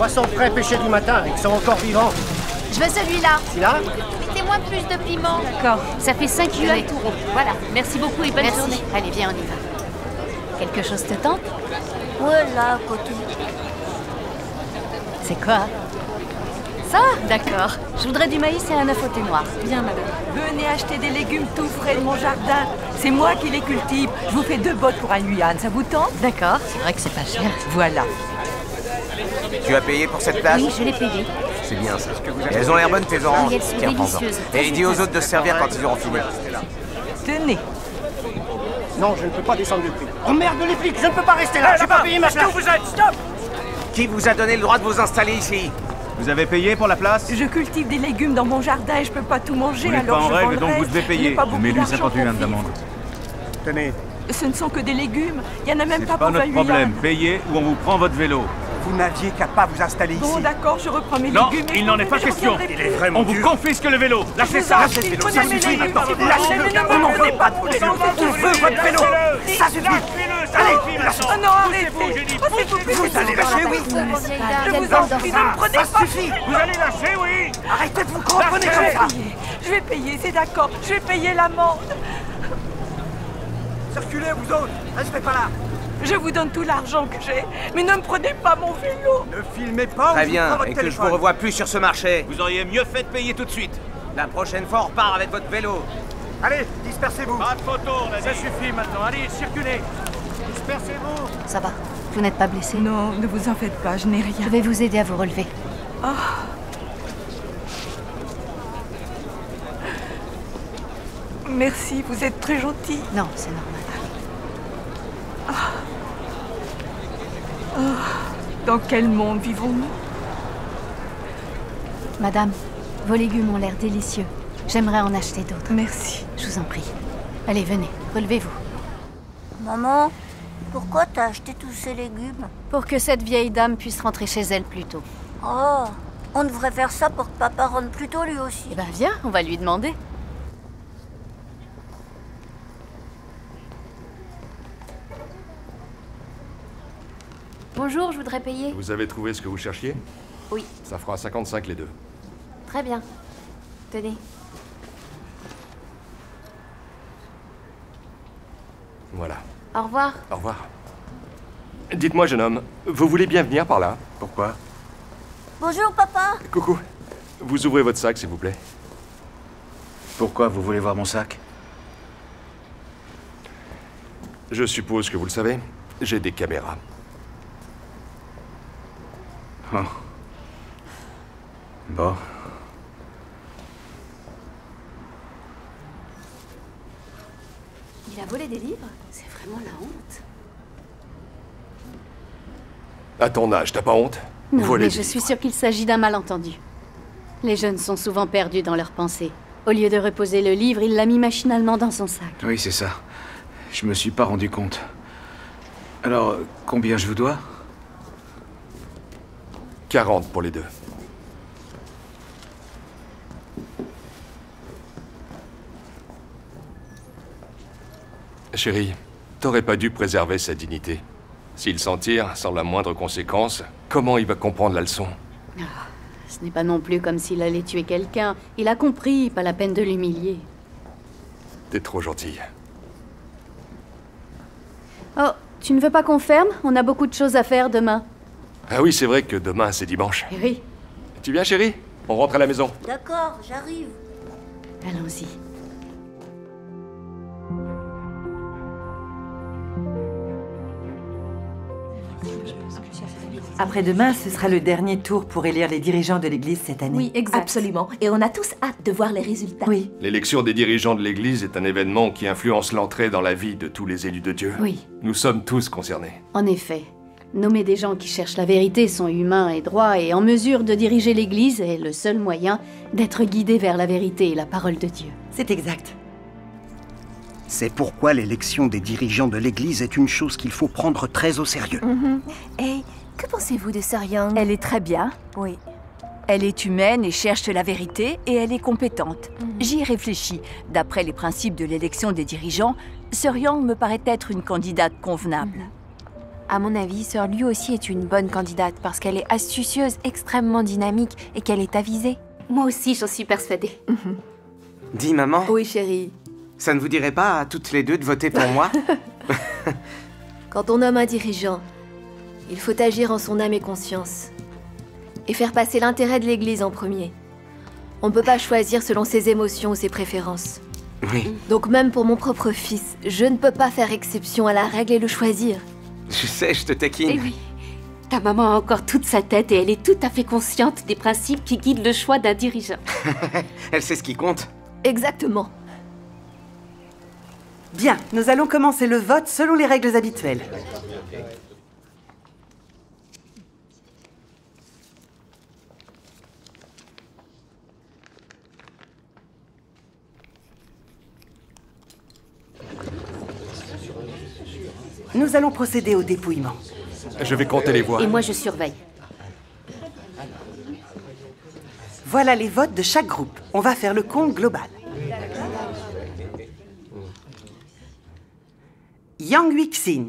Poisson frais pêchés du matin. Ils sont encore vivants. Je veux celui-là. Celui-là Mettez-moi plus de piment. D'accord, ça fait 5 kilos Tenez. à tout rond. Voilà, merci beaucoup et bonne Merci. journée. Allez, viens, on y va. Quelque chose te tente? Voilà, côté. C'est quoi? Ça? D'accord. Je voudrais du maïs et un œuf au thé noir. Bien, madame. Venez acheter des légumes tout frais de mon jardin. C'est moi qui les cultive. Je vous fais deux bottes pour un yuan. Ça vous tente? D'accord, c'est vrai que c'est pas cher. Voilà. Tu as payé pour cette place Oui, je l'ai payé. C'est bien ça. Et elles ont l'air bonnes tes oranges. Oui, elles sont Tiens, prends-en. délicieuses. Et dis aux autres de se servir quand ils auront fini. Tenez. Non, je ne peux pas descendre le prix. Oh merde, les flics, je ne peux pas rester là. Je pas payer ma place. vous êtes Stop Qui vous a donné le droit de vous installer ici? Vous avez payé pour la place? Je cultive des légumes dans mon jardin et je peux pas tout manger. Vous n'êtes alors pas en je règle, donc vous devez Je payer. pas beaucoup Mets-lui d'argent 51 pour d'amende. vivre. Tenez, Ce ne sont que des légumes. Il y en a même C'est pas pas pour 20 notre problème. yuan. Payez ou on vous prend votre vélo. Vous n'aviez qu'à pas vous installer ici. Bon, d'accord, je reprends mes Non, légumes. il n'en est pas question. Il est vraiment On vous confisque le vélo. Lâchez ça. en prie, prenez ça suffit maintenant. Lâchez-le, On n'en veut pas de de vélo. vélo. On veut votre vélo. Ça suffit. Allez, Oh non, arrêtez vous allez lâcher, oui. Je vous en prie, ne me prenez Ça pas suffit. Vous allez lâcher, oui Arrêtez de vous cramponner comme ça. Je vais payer, c'est d'accord. Je vais payer l'amende. Circulez, vous autres. Restez pas là. Je vous donne tout l'argent que j'ai, mais ne me prenez pas mon vélo. Ne filmez pas Très je bien, et que je vous revoie plus sur ce marché. Vous auriez mieux fait de payer tout de suite. La prochaine fois, on repart avec votre vélo. Allez, dispersez-vous. Pas de photo, Ça suffit maintenant. Allez, circulez. Dispersez-vous. Ça va Vous n'êtes pas blessé Non, ne vous en faites pas, je n'ai Je rien. vais vous aider à vous relever. Merci, vous êtes très gentil. Non, c'est normal. Dans quel monde vivons-nous? Madame, vos légumes ont l'air délicieux. J'aimerais en acheter d'autres. Merci. Je vous en prie. Allez, venez, relevez-vous. Maman, pourquoi t'as acheté tous ces légumes? Pour que cette vieille dame puisse rentrer chez elle plus tôt. Oh, on devrait faire ça pour que papa rentre plus tôt lui aussi. Eh ben viens, on va lui demander. Bonjour, je voudrais payer. Vous avez trouvé ce que vous cherchiez Oui. Ça fera 55 les deux. Très bien. Tenez. Voilà. Au revoir. Au revoir. Dites-moi, jeune homme, vous voulez bien venir par là Pourquoi Bonjour papa Coucou. Vous ouvrez votre sac, s'il vous plaît. Pourquoi vous voulez voir mon sac Je suppose que vous le savez, j'ai des caméras. Oh. Bon. Il a volé des livres? C'est vraiment la honte. À ton âge, t'as pas honte? Non, Voler mais je suis sûre qu'il s'agit d'un malentendu. Les jeunes sont souvent perdus dans leurs pensées. Au lieu de reposer le livre, il l'a mis machinalement dans son sac. Oui, c'est ça. Je me suis pas rendu compte. Alors, combien je vous dois? 40 pour les deux. Chérie, t'aurais pas dû préserver sa dignité. S'il s'en tire sans la moindre conséquence, comment il va comprendre la leçon? Ce n'est pas non plus comme s'il allait tuer quelqu'un. Il a compris, pas la peine de l'humilier. T'es trop gentille. Oh, tu ne veux pas qu'on ferme? On a beaucoup de choses à faire demain. Ah oui, c'est vrai que demain c'est dimanche. Eh oui, Tu viens, chérie? On rentre à la maison. D'accord, j'arrive. allons-y. Après-demain, ce sera le dernier tour pour élire les dirigeants de l'Église cette année. Oui, exact. Absolument. Et on a tous hâte de voir les résultats. Oui. L'élection des dirigeants de l'Église est un événement qui influence l'entrée dans la vie de tous les élus de Dieu. Oui, Nous sommes tous concernés. en effet. Nommer des gens qui cherchent la vérité sont humains et droits et en mesure de diriger l'Église est le seul moyen d'être guidé vers la vérité et la parole de Dieu. C'est exact. C'est pourquoi l'élection des dirigeants de l'Église est une chose qu'il faut prendre très au sérieux. Et que pensez-vous de Sir Young Elle est très bien. Oui. Elle est humaine et cherche la vérité et elle est compétente. Mhm. J'y ai réfléchi. D'après les principes de l'élection des dirigeants, Sir Yang me paraît être une candidate convenable. À mon avis, Sœur Liu aussi est une bonne candidate parce qu'elle est astucieuse, extrêmement dynamique et qu'elle est avisée. Moi aussi, j'en suis persuadée. Dis, maman, Oui, chérie. ça ne vous dirait pas à toutes les deux de voter pour moi Quand on nomme un dirigeant, il faut agir en son âme et conscience. Et faire passer l'intérêt de l'Église en premier. On ne peut pas choisir selon ses émotions ou ses préférences. Oui, Donc même pour mon propre fils, je ne peux pas faire exception à la règle et le choisir. Je sais, je te taquine. Eh oui. Ta maman a encore toute sa tête et elle est tout à fait consciente des principes qui guident le choix d'un dirigeant. Elle sait ce qui compte. Exactement. Bien, nous allons commencer le vote selon les règles habituelles. Nous allons procéder au dépouillement. Je vais compter les voix. Et moi, je surveille. Voilà les votes de chaque groupe. On va faire le compte global. Yang Wixin,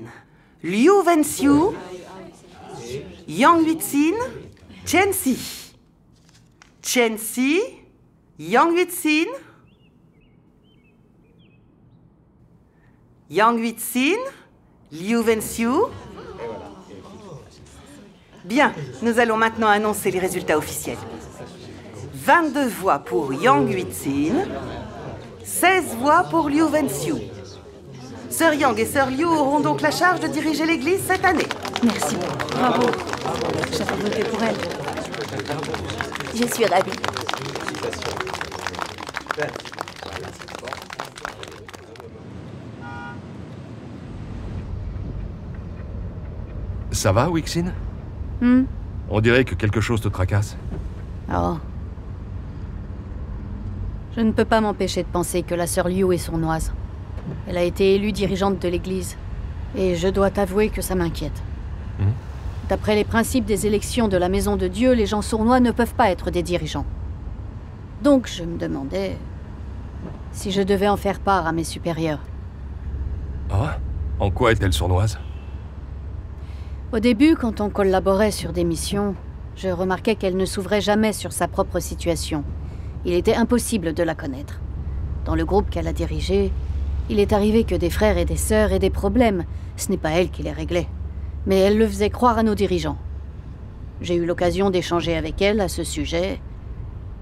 Liu Wenxiu, Yang Wixin, Chen Si. Chen Si, Yang Wixin, Yang Wixin, Liu Wenxiu. Bien, nous allons maintenant annoncer les résultats officiels. 22 voix pour Yang Huitzin, 16 voix pour Liu Wenxiu. Sœur Yang et Sœur Liu auront donc la charge de diriger l'église cette année. Merci. Bravo. J'avais voté pour elle. Je suis ravie. Ça va, Wixin Hmm On dirait que quelque chose te tracasse. Oh. Je ne peux pas m'empêcher de penser que la sœur Liu est sournoise. Elle a été élue dirigeante de l'église. Et je dois t'avouer que ça m'inquiète. Hmm. D'après les principes des élections de la Maison de Dieu, les gens sournois ne peuvent pas être des dirigeants. Donc je me demandais si je devais en faire part à mes supérieurs. Ah En quoi est-elle sournoise? Au début, quand on collaborait sur des missions, je remarquais qu'elle ne s'ouvrait jamais sur sa propre situation. Il était impossible de la connaître. Dans le groupe qu'elle a dirigé, il est arrivé que des frères et des sœurs aient des problèmes. Ce n'est pas elle qui les réglait. Mais elle le faisait croire à nos dirigeants. J'ai eu l'occasion d'échanger avec elle à ce sujet.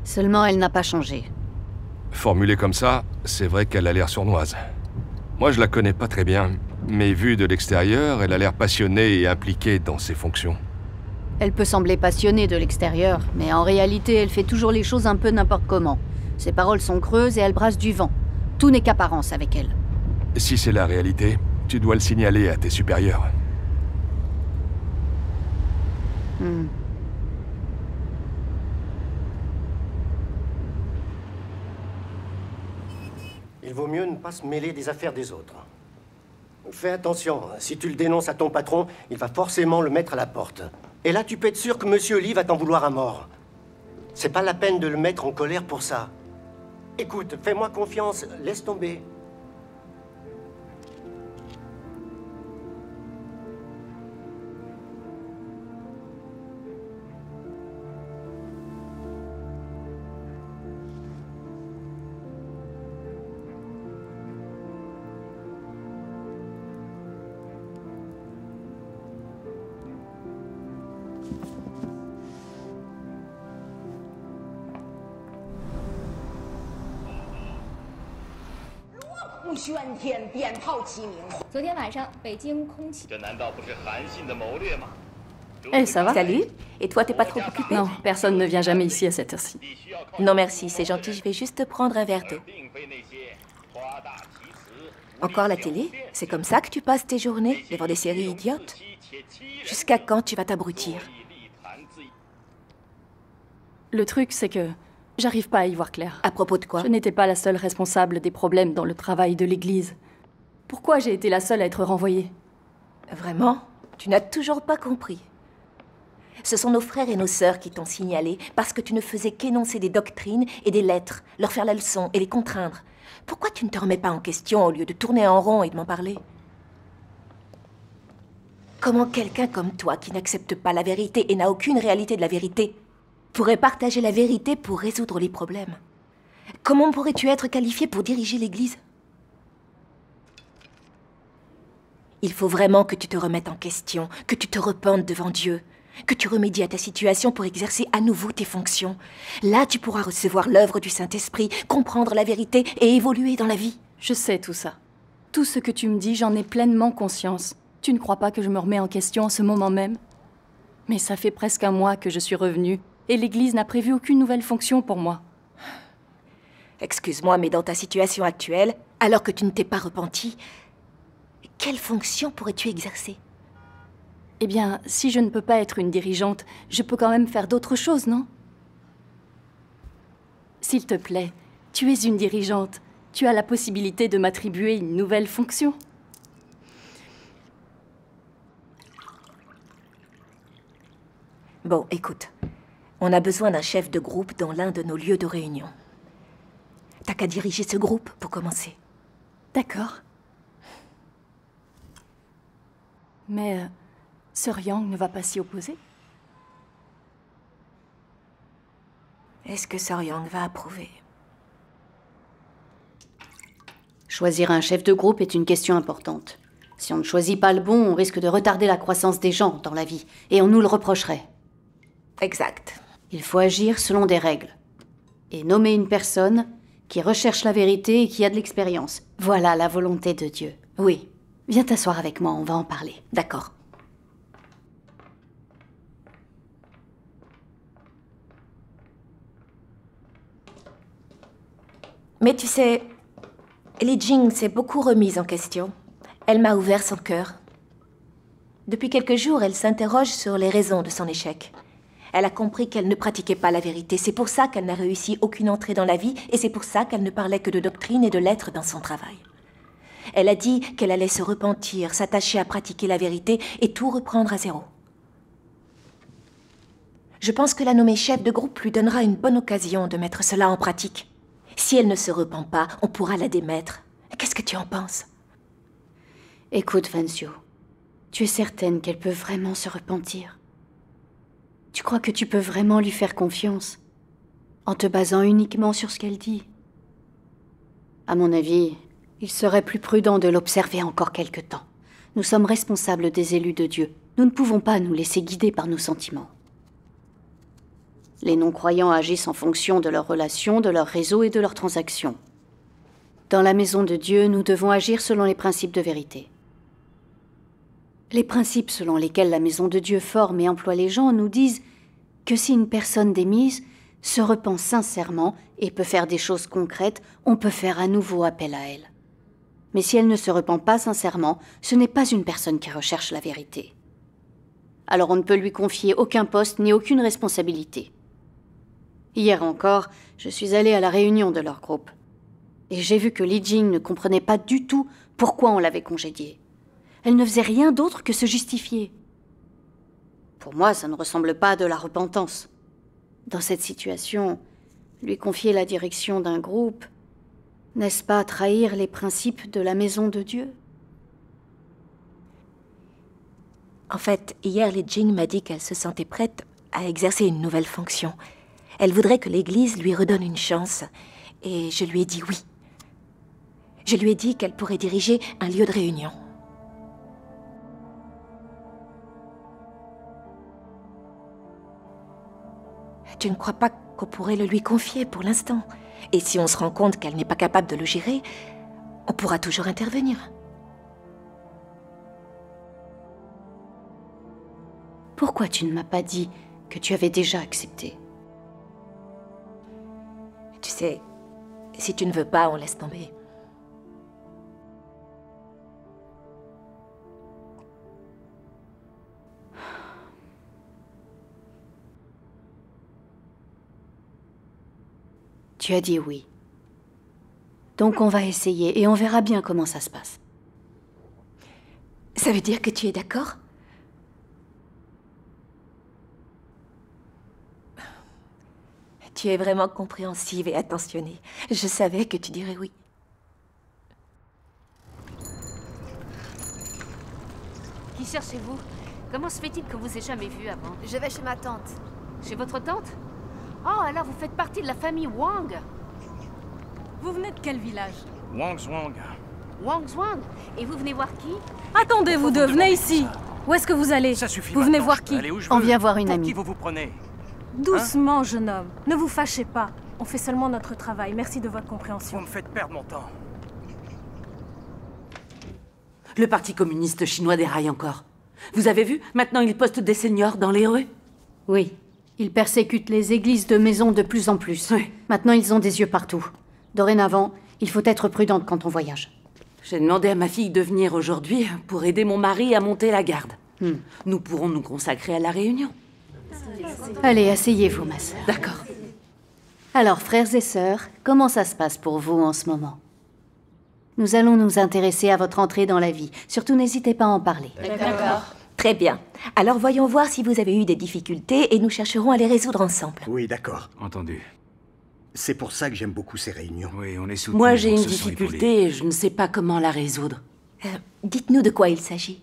Seulement, elle n'a pas changé. Formulée comme ça, c'est vrai qu'elle a l'air sournoise. Moi, je la connais pas très bien, mais vue de l'extérieur, elle a l'air passionnée et impliquée dans ses fonctions. Elle peut sembler passionnée de l'extérieur, mais en réalité, elle fait toujours les choses un peu n'importe comment. Ses paroles sont creuses et elle brasse du vent. Tout n'est qu'apparence avec elle. Si c'est la réalité, tu dois le signaler à tes supérieurs. Hmm. Il vaut mieux ne pas se mêler des affaires des autres. Fais attention, si tu le dénonces à ton patron, il va forcément le mettre à la porte. Et là, tu peux être sûr que Monsieur Lee va t'en vouloir à mort. C'est pas la peine de le mettre en colère pour ça. Écoute, fais-moi confiance, laisse tomber. Eh, ça va Salut. Et toi, t'es pas trop occupé Non, personne ne vient jamais ici à cette heure-ci. Non, merci, c'est gentil, je vais juste te prendre un verre d'eau. Encore la télé C'est comme ça que tu passes tes journées Devant des séries idiotes Jusqu'à quand tu vas t'abrutir Le truc, c'est que j'arrive pas à y voir clair. À propos de quoi? Je n'étais pas la seule responsable des problèmes dans le travail de l'Église. Pourquoi j'ai été la seule à être renvoyée? Vraiment? Tu n'as toujours pas compris. Ce sont nos frères et nos sœurs qui t'ont signalé parce que tu ne faisais qu'énoncer des doctrines et des lettres, leur faire la leçon et les contraindre. Pourquoi tu ne te remets pas en question au lieu de tourner en rond et de m'en parler? Comment quelqu'un comme toi, qui n'accepte pas la vérité et n'a aucune réalité de la vérité, pourrait partager la vérité pour résoudre les problèmes Comment pourrais-tu être qualifié pour diriger l'Église? Il faut vraiment que tu te remettes en question, que tu te repentes devant Dieu, que tu remédies à ta situation pour exercer à nouveau tes fonctions. Là, tu pourras recevoir l'œuvre du Saint-Esprit, comprendre la vérité et évoluer dans la vie. Je sais tout ça. Tout ce que tu me dis, j'en ai pleinement conscience. Tu ne crois pas que je me remets en question en ce moment même? Mais ça fait presque un mois que je suis revenue, et l'Église n'a prévu aucune nouvelle fonction pour moi. Excuse-moi, mais dans ta situation actuelle, alors que tu ne t'es pas repenti, quelle fonction pourrais-tu exercer? Eh bien, si je ne peux pas être une dirigeante, je peux quand même faire d'autres choses, non? S'il te plaît, tu es une dirigeante. Tu as la possibilité de m'attribuer une nouvelle fonction. Bon, écoute. On a besoin d'un chef de groupe dans l'un de nos lieux de réunion. T'as qu'à diriger ce groupe pour commencer. D'accord. Mais euh, Sir Yang ne va pas s'y opposer? Est-ce que Sir Yang va approuver? Choisir un chef de groupe est une question importante. Si on ne choisit pas le bon, on risque de retarder la croissance des gens dans la vie, et on nous le reprocherait. Exact. Il faut agir selon des règles. Et nommer une personne qui recherche la vérité et qui a de l'expérience. Voilà la volonté de Dieu. Oui. Viens t'asseoir avec moi, on va en parler. D'accord. Mais tu sais, Li Jing s'est beaucoup remise en question. Elle m'a ouvert son cœur. Depuis quelques jours, elle s'interroge sur les raisons de son échec. Elle a compris qu'elle ne pratiquait pas la vérité. C'est pour ça qu'elle n'a réussi aucune entrée dans la vie et c'est pour ça qu'elle ne parlait que de doctrine et de lettres dans son travail. Elle a dit qu'elle allait se repentir, s'attacher à pratiquer la vérité et tout reprendre à zéro. Je pense que la nommée chef de groupe lui donnera une bonne occasion de mettre cela en pratique. Si elle ne se repent pas, on pourra la démettre. Qu'est-ce que tu en penses? Écoute, Vancio, tu es certaine qu'elle peut vraiment se repentir Tu crois que tu peux vraiment lui faire confiance? En te basant uniquement sur ce qu'elle dit? À mon avis, il serait plus prudent de l'observer encore quelque temps. Nous sommes responsables des élus de Dieu. Nous ne pouvons pas nous laisser guider par nos sentiments. Les non-croyants agissent en fonction de leurs relations, de leur réseau et de leurs transactions. Dans la maison de Dieu, nous devons agir selon les principes de vérité. Les principes selon lesquels la maison de Dieu forme et emploie les gens nous disent que si une personne démise se repent sincèrement et peut faire des choses concrètes, on peut faire à nouveau appel à elle. Mais si elle ne se repent pas sincèrement, ce n'est pas une personne qui recherche la vérité. Alors on ne peut lui confier aucun poste ni aucune responsabilité. Hier encore, je suis allée à la réunion de leur groupe. Et j'ai vu que Li Jing ne comprenait pas du tout pourquoi on l'avait congédiée. Elle ne faisait rien d'autre que se justifier. Pour moi, ça ne ressemble pas à de la repentance. Dans cette situation, lui confier la direction d'un groupe, n'est-ce pas trahir les principes de la maison de Dieu? En fait, hier, Li Jing m'a dit qu'elle se sentait prête à exercer une nouvelle fonction. Elle voudrait que l'Église lui redonne une chance. Et je lui ai dit oui. Je lui ai dit qu'elle pourrait diriger un lieu de réunion. Tu ne crois pas qu'on pourrait le lui confier pour l'instant Et si on se rend compte qu'elle n'est pas capable de le gérer, on pourra toujours intervenir. Pourquoi tu ne m'as pas dit que tu avais déjà accepté? Tu sais, si tu ne veux pas, on laisse tomber. Tu as dit oui. Donc on va essayer et on verra bien comment ça se passe. Ça veut dire que tu es d'accord? Tu es vraiment compréhensive et attentionnée. Je savais que tu dirais oui. Qui cherchez-vous? Comment se fait-il que vous ait jamais vu avant? Je vais chez ma tante. Chez votre tante? Oh, alors vous faites partie de la famille Wang Vous venez de quel village? Wang Zwang. Wang Zwang Et vous venez voir qui? Attendez, vous deux, venez ici. Où est-ce que vous allez? Ça suffit. Vous venez voir qui? Aller où je On vient voir une Pour amie. qui vous vous prenez? Doucement, jeune homme. Ne vous fâchez pas. On fait seulement notre travail. Merci de votre Vous compréhension. me faites perdre mon temps. Le Parti communiste chinois déraille encore. Vous avez vu Maintenant, il poste des seniors dans les rues? Oui. Ils persécutent les églises de maison de plus en plus. Maintenant, ils ont des yeux partout. Dorénavant, il faut être prudente quand on voyage. J'ai demandé à ma fille de venir aujourd'hui pour aider mon mari à monter la garde. Hmm. Nous pourrons nous consacrer à la réunion. Allez, asseyez-vous, ma sœur. D'accord. Alors, frères et sœurs, comment ça se passe pour vous en ce moment? Nous allons nous intéresser à votre entrée dans la vie. Surtout, n'hésitez pas à en parler. Très bien. Alors voyons voir si vous avez eu des difficultés et nous chercherons à les résoudre ensemble. Oui, d'accord. Entendu. C'est pour ça que j'aime beaucoup ces réunions. Oui, on est soutenu. Moi, j'ai une difficulté et je ne sais pas comment la résoudre. Euh, Dites-nous de quoi il s'agit.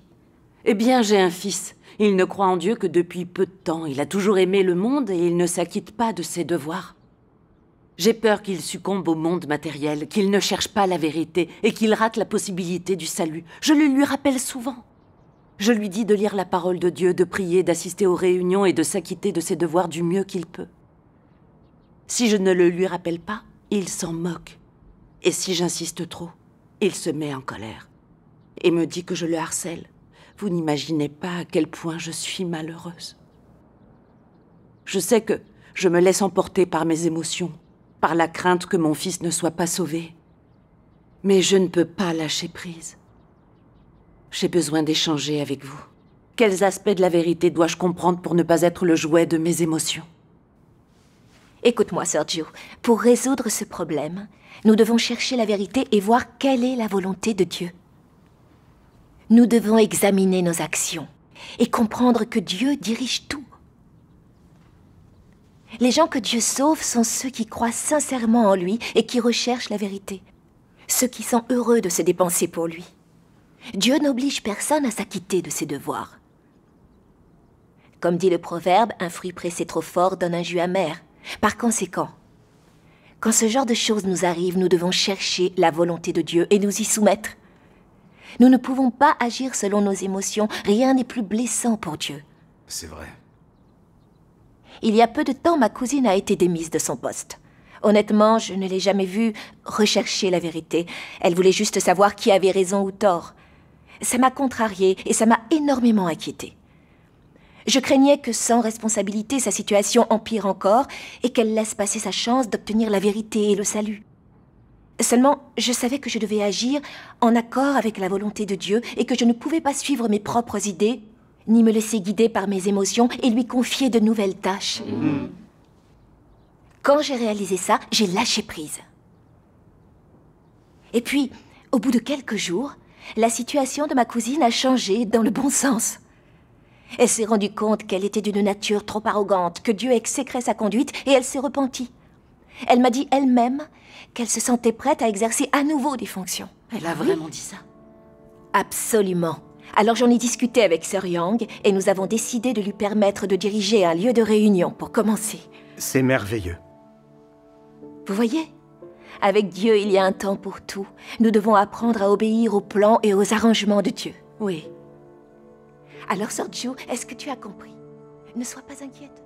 Eh bien, j'ai un fils. Il ne croit en Dieu que depuis peu de temps. Il a toujours aimé le monde et il ne s'acquitte pas de ses devoirs. J'ai peur qu'il succombe au monde matériel, qu'il ne cherche pas la vérité et qu'il rate la possibilité du salut. Je le lui rappelle souvent. Je lui dis de lire la parole de Dieu, de prier, d'assister aux réunions et de s'acquitter de ses devoirs du mieux qu'il peut. Si je ne le lui rappelle pas, il s'en moque. Et si j'insiste trop, il se met en colère et me dit que je le harcèle. Vous n'imaginez pas à quel point je suis malheureuse. Je sais que je me laisse emporter par mes émotions, par la crainte que mon fils ne soit pas sauvé. Mais je ne peux pas lâcher prise. J'ai besoin d'échanger avec vous. Quels aspects de la vérité dois-je comprendre pour ne pas être le jouet de mes émotions? Écoute-moi, Sergio. Pour résoudre ce problème, nous devons chercher la vérité et voir quelle est la volonté de Dieu. Nous devons examiner nos actions et comprendre que Dieu dirige tout. Les gens que Dieu sauve sont ceux qui croient sincèrement en lui et qui recherchent la vérité. Ceux qui sont heureux de se dépenser pour lui. Dieu n'oblige personne à s'acquitter de ses devoirs. Comme dit le proverbe, un fruit pressé trop fort donne un jus amer. Par conséquent, quand ce genre de choses nous arrive, nous devons chercher la volonté de Dieu et nous y soumettre. Nous ne pouvons pas agir selon nos émotions, rien n'est plus blessant pour Dieu. C'est vrai. Il y a peu de temps, ma cousine a été démise de son poste. Honnêtement, je ne l'ai jamais vue rechercher la vérité. Elle voulait juste savoir qui avait raison ou tort. Ça m'a contrariée et ça m'a énormément inquiétée. Je craignais que sans responsabilité, sa situation empire encore et qu'elle laisse passer sa chance d'obtenir la vérité et le salut. Seulement, je savais que je devais agir en accord avec la volonté de Dieu et que je ne pouvais pas suivre mes propres idées, ni me laisser guider par mes émotions et lui confier de nouvelles tâches. Quand j'ai réalisé ça, j'ai lâché prise. Et puis, au bout de quelques jours, la situation de ma cousine a changé dans le bon sens. Elle s'est rendue compte qu'elle était d'une nature trop arrogante, que Dieu exécrait sa conduite, et elle s'est repentie. Elle m'a dit elle-même qu'elle se sentait prête à exercer à nouveau des fonctions. Elle a vraiment dit ça Absolument. Alors j'en ai discuté avec Sir Yang et nous avons décidé de lui permettre de diriger un lieu de réunion pour commencer. C'est merveilleux. Vous voyez Avec Dieu, il y a un temps pour tout. Nous devons apprendre à obéir aux plans et aux arrangements de Dieu. Oui. Alors, Sorju, est-ce que tu as compris? Ne sois pas inquiète.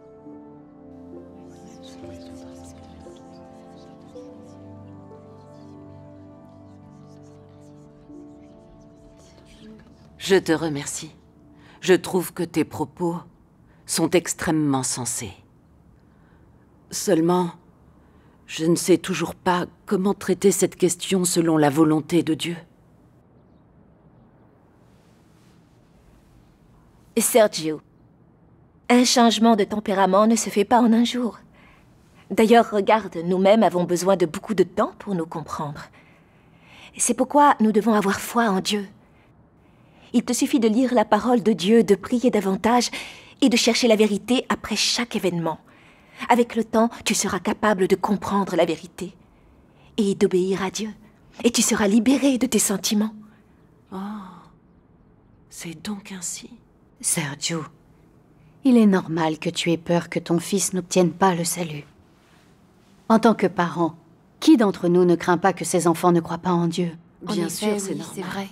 Je te remercie. Je trouve que tes propos sont extrêmement sensés. Seulement, je ne sais toujours pas comment traiter cette question selon la volonté de Dieu. Sergio, un changement de tempérament ne se fait pas en un jour. D'ailleurs, regarde, nous-mêmes avons besoin de beaucoup de temps pour nous comprendre. C'est pourquoi nous devons avoir foi en Dieu. Il te suffit de lire la parole de Dieu, de prier davantage et de chercher la vérité après chaque événement. Avec le temps, tu seras capable de comprendre la vérité et d'obéir à Dieu. Et tu seras libéré de tes sentiments. Oh. C'est donc ainsi Sergio, il est normal que tu aies peur que ton fils n'obtienne pas le salut. En tant que parent, qui d'entre nous ne craint pas que ses enfants ne croient pas en Dieu? Bien sûr, c'est normal. vrai.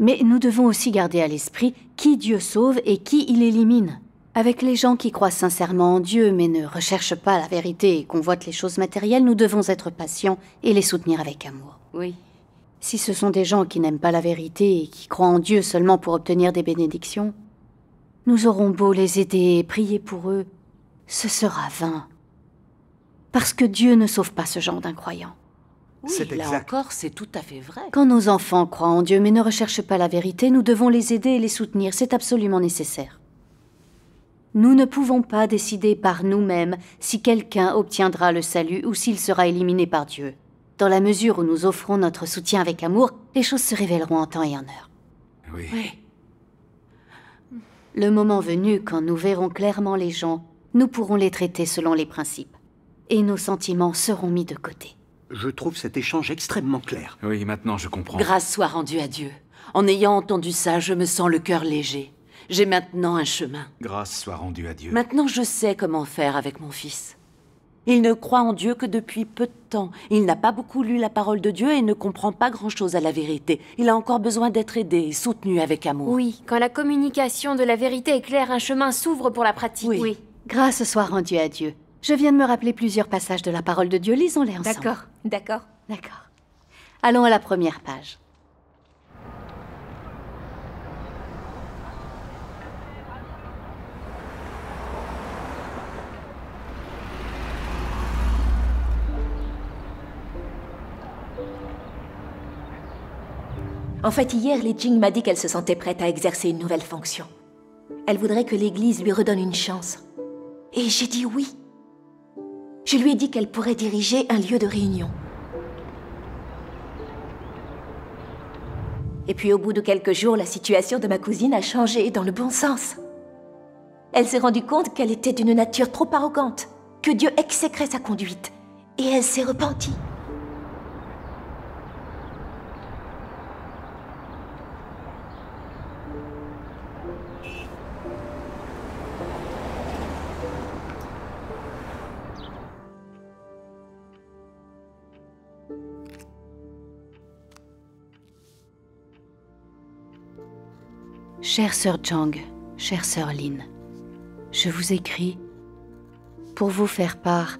Mais nous devons aussi garder à l'esprit qui Dieu sauve et qui il élimine. Avec les gens qui croient sincèrement en Dieu mais ne recherchent pas la vérité et convoitent les choses matérielles, nous devons être patients et les soutenir avec amour. Oui. Si ce sont des gens qui n'aiment pas la vérité et qui croient en Dieu seulement pour obtenir des bénédictions, nous aurons beau les aider et prier pour eux, ce sera vain. Parce que Dieu ne sauve pas ce genre d'incroyants. Oui, là encore, c'est tout à fait vrai. Quand nos enfants croient en Dieu mais ne recherchent pas la vérité, nous devons les aider et les soutenir. C'est absolument nécessaire. Nous ne pouvons pas décider par nous-mêmes si quelqu'un obtiendra le salut ou s'il sera éliminé par Dieu. Dans la mesure où nous offrons notre soutien avec amour, les choses se révéleront en temps et en heure. Oui. Le moment venu, quand nous verrons clairement les gens, nous pourrons les traiter selon les principes. Et nos sentiments seront mis de côté. Je trouve cet échange extrêmement clair. Oui, maintenant je comprends. Grâce soit rendue à Dieu. En ayant entendu ça, je me sens le cœur léger. J'ai maintenant un chemin. Grâce soit rendue à Dieu. Maintenant, je sais comment faire avec mon fils. Il ne croit en Dieu que depuis peu de temps. Il n'a pas beaucoup lu la parole de Dieu et ne comprend pas grand-chose à la vérité. Il a encore besoin d'être aidé et soutenu avec amour. Oui, quand la communication de la vérité est claire, un chemin s'ouvre pour la pratique. Oui. Grâce soit rendue à Dieu. Je viens de me rappeler plusieurs passages de la parole de Dieu. Lisons-les ensemble. D'accord, d'accord. D'accord. Allons à la première page. En fait, hier, Li Jing m'a dit qu'elle se sentait prête à exercer une nouvelle fonction. Elle voudrait que l'Église lui redonne une chance. Et j'ai dit oui. Je lui ai dit qu'elle pourrait diriger un lieu de réunion. Et puis au bout de quelques jours, la situation de ma cousine a changé dans le bon sens. Elle s'est rendue compte qu'elle était d'une nature trop arrogante, que Dieu exécrait sa conduite, et elle s'est repentie. Chère sœur Zhang, chère sœur Lin, je vous écris pour vous faire part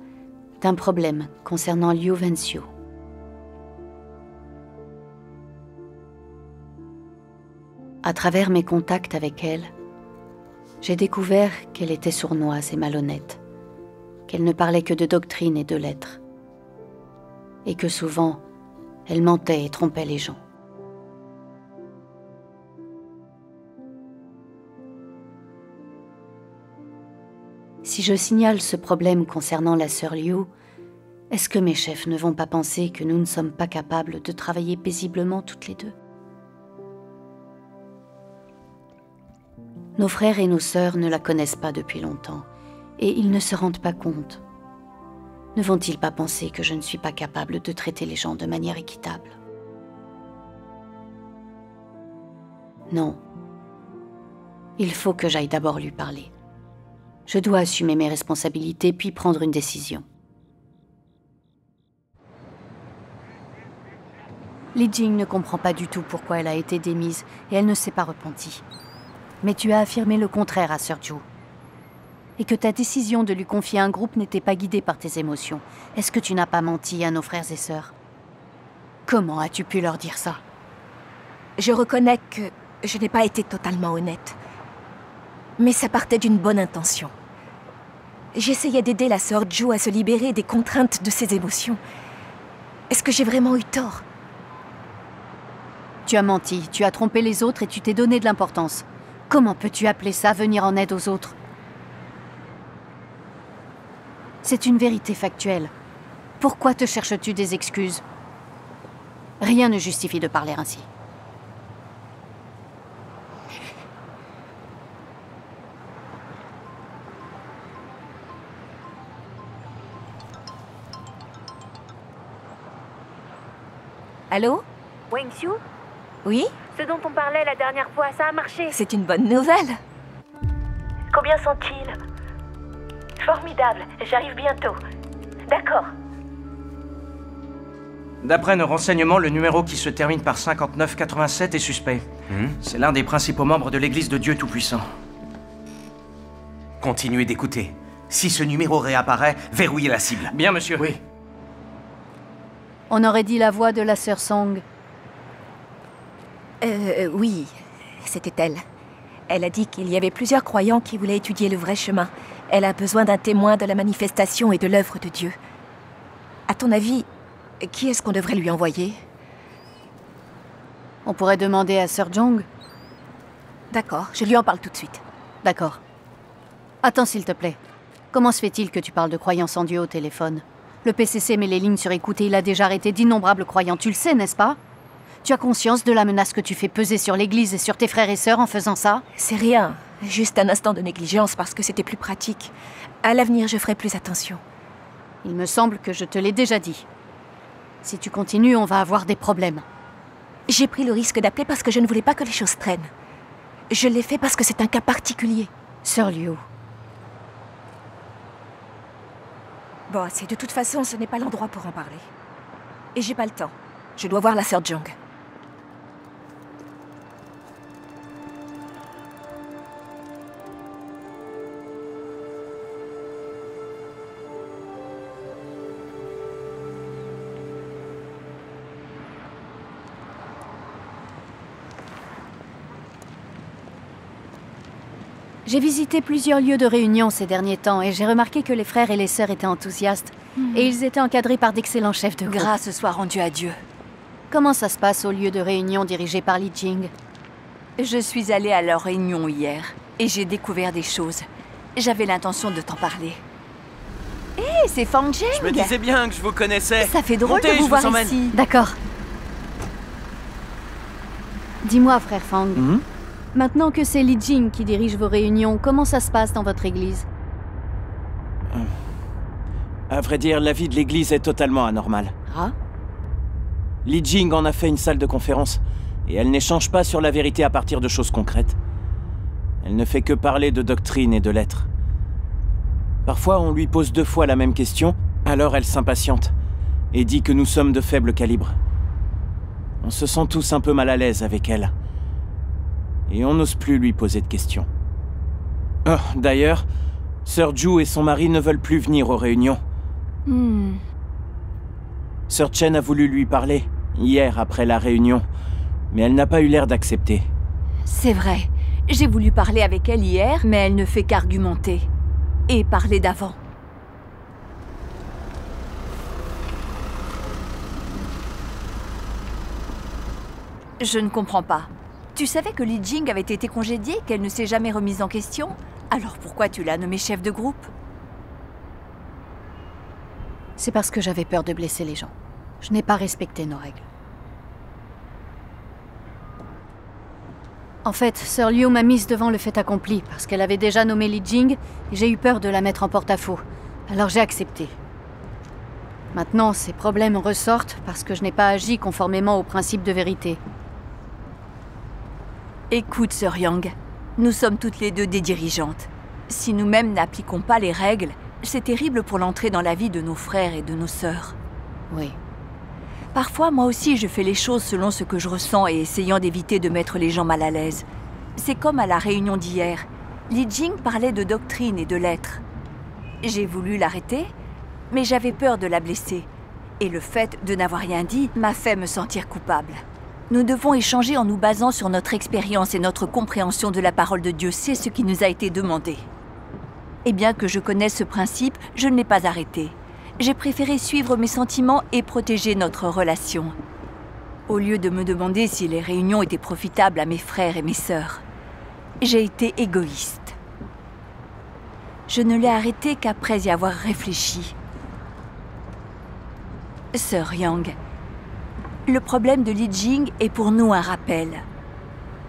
d'un problème concernant Liu Wenxiu. À travers mes contacts avec elle, j'ai découvert qu'elle était sournoise et malhonnête, qu'elle ne parlait que de doctrine et de lettres, et que souvent, elle mentait et trompait les gens. Si je signale ce problème concernant la sœur Liu, est-ce que mes chefs ne vont pas penser que nous ne sommes pas capables de travailler paisiblement toutes les deux? Nos frères et nos sœurs ne la connaissent pas depuis longtemps, et ils ne se rendent pas compte. Ne vont-ils pas penser que je ne suis pas capable de traiter les gens de manière équitable? Non. Il faut que j'aille d'abord lui parler. Je dois assumer mes responsabilités puis prendre une décision. Li Jing ne comprend pas du tout pourquoi elle a été démise et elle ne s'est pas repentie. Mais tu as affirmé le contraire à Sir Joe. Et que ta décision de lui confier un groupe n'était pas guidée par tes émotions. Est-ce que tu n'as pas menti à nos frères et sœurs? Comment as-tu pu leur dire ça? Je reconnais que je n'ai pas été totalement honnête. Mais ça partait d'une bonne intention. J'essayais d'aider la sœur Joe à se libérer des contraintes de ses émotions. Est-ce que j'ai vraiment eu tort? Tu as menti, tu as trompé les autres et tu t'es donné de l'importance. Comment peux-tu appeler ça venir en aide aux autres? C'est une vérité factuelle. Pourquoi te cherches-tu des excuses? Rien ne justifie de parler ainsi. Allô Wengxiu Oui Ce dont on parlait la dernière fois, ça a marché. C'est une bonne nouvelle. Combien sont-ils? Formidable, j'arrive bientôt. D'accord. D'après nos renseignements, le numéro qui se termine par 5987 est suspect. C'est l'un des principaux membres de l'Église de Dieu Tout-Puissant. Continuez d'écouter. Si ce numéro réapparaît, verrouillez la cible. Bien, monsieur. Oui. On aurait dit la voix de la sœur Song. Euh, oui, c'était elle. Elle a dit qu'il y avait plusieurs croyants qui voulaient étudier le vrai chemin. Elle a besoin d'un témoin de la manifestation et de l'œuvre de Dieu. À ton avis, qui est-ce qu'on devrait lui envoyer? On pourrait demander à Sir Jong. D'accord, je lui en parle tout de suite. D'accord. Attends, s'il te plaît. Comment se fait-il que tu parles de croyance en Dieu au téléphone? Le PCC met les lignes sur écoute et il a déjà arrêté d'innombrables croyants. Tu le sais, n'est-ce pas? Tu as conscience de la menace que tu fais peser sur l'Église et sur tes frères et sœurs en faisant ça? C'est rien. Juste un instant de négligence parce que c'était plus pratique. À l'avenir, je ferai plus attention. Il me semble que je te l'ai déjà dit. Si tu continues, on va avoir des problèmes. J'ai pris le risque d'appeler parce que je ne voulais pas que les choses traînent. Je l'ai fait parce que c'est un cas particulier. Sir Liu. Bon, c'est de toute façon, ce n'est pas l'endroit pour en parler. Et j'ai pas le temps. Je dois voir la sœur Jung. J'ai visité plusieurs lieux de réunion ces derniers temps et j'ai remarqué que les frères et les sœurs étaient enthousiastes. Et ils étaient encadrés par d'excellents chefs de groupe. Grâce soit rendue à Dieu. Comment ça se passe au lieu de réunion dirigé par Li Jing? Je suis allée à leur réunion hier et j'ai découvert des choses. J'avais l'intention de t'en parler. Hé, c'est Fang Jing Je me disais bien que je vous connaissais. Ça fait drôle Montez, de vous je voir emmène. ici. D'accord. Dis-moi, frère Fang, Mhm. Maintenant que c'est Li Jing qui dirige vos réunions, comment ça se passe dans votre église? À vrai dire, la vie de l'église est totalement anormale. Ah? Li Jing en a fait une salle de conférence, et elle n'échange pas sur la vérité à partir de choses concrètes. Elle ne fait que parler de doctrine et de lettres. Parfois, on lui pose deux fois la même question, alors elle s'impatiente, et dit que nous sommes de faible calibre. On se sent tous un peu mal à l'aise avec elle. Et on n'ose plus lui poser de questions. Oh, d'ailleurs, Sir Ju et son mari ne veulent plus venir aux réunions. Hmm. Sir Chen a voulu lui parler, hier après la réunion, mais elle n'a pas eu l'air d'accepter. C'est vrai. J'ai voulu parler avec elle hier, mais elle ne fait qu'argumenter. Et parler d'avant. Je ne comprends pas. Tu savais que Li Jing avait été congédiée, qu'elle ne s'est jamais remise en question Alors pourquoi tu l'as nommée chef de groupe? C'est parce que j'avais peur de blesser les gens. Je n'ai pas respecté nos règles. En fait, Sir Liu m'a mise devant le fait accompli parce qu'elle avait déjà nommé Li Jing et j'ai eu peur de la mettre en porte-à-faux. Alors j'ai accepté. Maintenant, ces problèmes ressortent parce que je n'ai pas agi conformément aux principes de vérité. Écoute, Sir Yang, nous sommes toutes les deux des dirigeantes. Si nous-mêmes n'appliquons pas les règles, c'est terrible pour l'entrée dans la vie de nos frères et de nos sœurs. Oui. Parfois, moi aussi, je fais les choses selon ce que je ressens et essayant d'éviter de mettre les gens mal à l'aise. C'est comme à la réunion d'hier. Li Jing parlait de doctrine et de lettres. J'ai voulu l'arrêter, mais j'avais peur de la blesser. Et le fait de n'avoir rien dit m'a fait me sentir coupable. Nous devons échanger en nous basant sur notre expérience et notre compréhension de la parole de Dieu. C'est ce qui nous a été demandé. Et bien que je connaisse ce principe, je ne l'ai pas arrêté. J'ai préféré suivre mes sentiments et protéger notre relation. Au lieu de me demander si les réunions étaient profitables à mes frères et mes sœurs, j'ai été égoïste. Je ne l'ai arrêté qu'après y avoir réfléchi. Sœur Yang, le problème de Li Jing est pour nous un rappel.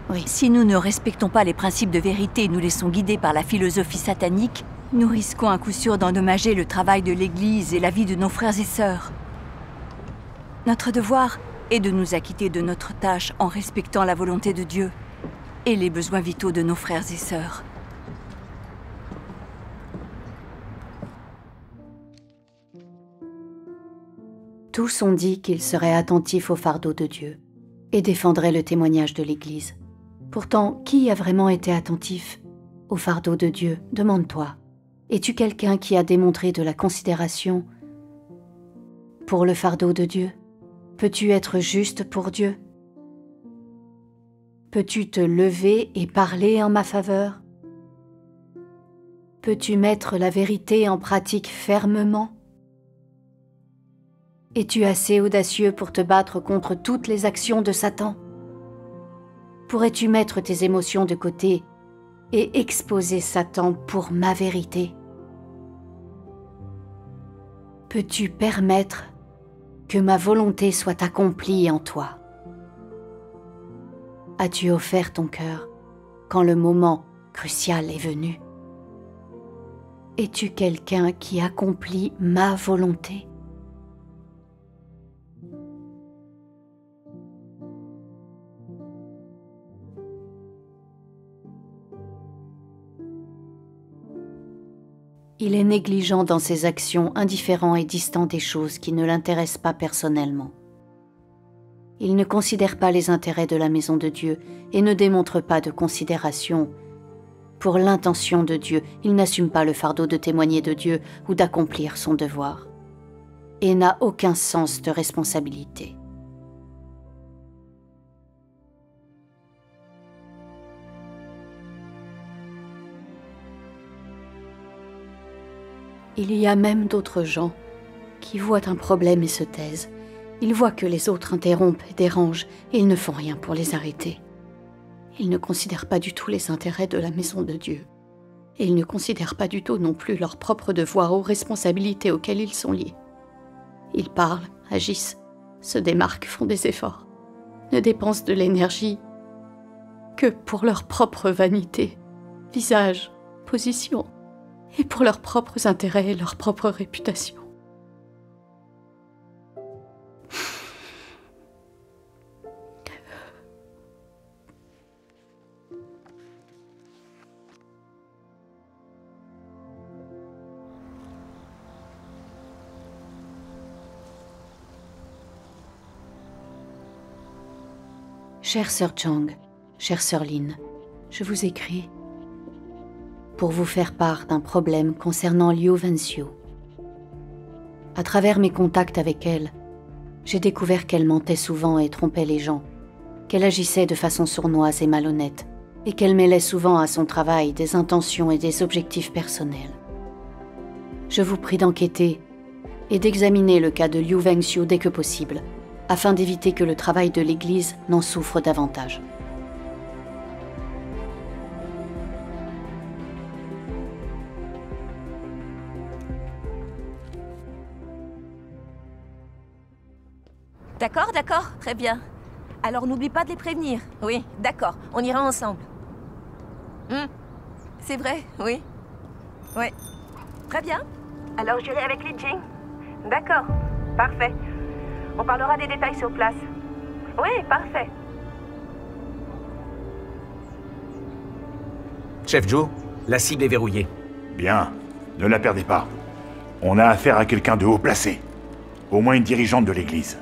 Oui. Si nous ne respectons pas les principes de vérité et nous laissons guider par la philosophie satanique, nous risquons à coup sûr d'endommager le travail de l'Église et la vie de nos frères et sœurs. Notre devoir et de nous acquitter de notre tâche en respectant la volonté de Dieu et les besoins vitaux de nos frères et sœurs. Tous ont dit qu'ils seraient attentifs au fardeau de Dieu et défendraient le témoignage de l'Église. Pourtant, qui a vraiment été attentif au fardeau de Dieu? Demande-toi. Es-tu quelqu'un qui a démontré de la considération pour le fardeau de Dieu? Peux-tu être juste pour Dieu? Peux-tu te lever et parler en ma faveur? Peux-tu mettre la vérité en pratique fermement? Es-tu assez audacieux pour te battre contre toutes les actions de Satan? Pourrais-tu mettre tes émotions de côté et exposer Satan pour ma vérité? Peux-tu permettre que ma volonté soit accomplie en toi? As-tu offert ton cœur quand le moment crucial est venu? Es-tu quelqu'un qui accomplit ma volonté? Il est négligent dans ses actions, indifférent et distant des choses qui ne l'intéressent pas personnellement. Il ne considère pas les intérêts de la maison de Dieu et ne démontre pas de considération pour l'intention de Dieu. Il n'assume pas le fardeau de témoigner de Dieu ou d'accomplir son devoir et n'a aucun sens de responsabilité. Il y a même d'autres gens qui voient un problème et se taisent. Ils voient que les autres interrompent et dérangent et ils ne font rien pour les arrêter. Ils ne considèrent pas du tout les intérêts de la maison de Dieu. Et ils ne considèrent pas du tout non plus leurs propres devoirs ou responsabilités auxquelles ils sont liés. Ils parlent, agissent, se démarquent, font des efforts, ne dépensent de l'énergie que pour leur propre vanité, visage, position, et pour leurs propres intérêts et leur propre réputation. Chère sœur Chang, chère sœur Lin, je vous écris pour vous faire part d'un problème concernant Liu Wenxiu. À travers mes contacts avec elle, j'ai découvert qu'elle mentait souvent et trompait les gens, qu'elle agissait de façon sournoise et malhonnête, et qu'elle mêlait souvent à son travail des intentions et des objectifs personnels. Je vous prie d'enquêter et d'examiner le cas de Liu Wenxiu dès que possible, afin d'éviter que le travail de l'Église n'en souffre davantage. D'accord, d'accord, très bien. Alors n'oublie pas de les prévenir. Oui, d'accord, on ira ensemble. Hmm. C'est vrai, oui. Oui. Très bien. Alors j'irai avec Li Jing. D'accord, parfait. On parlera des détails sur place. Oui, parfait. Chef Joe, la cible est verrouillée. Bien, ne la perdez pas. On a affaire à quelqu'un de haut placé. Au moins une dirigeante de l'église.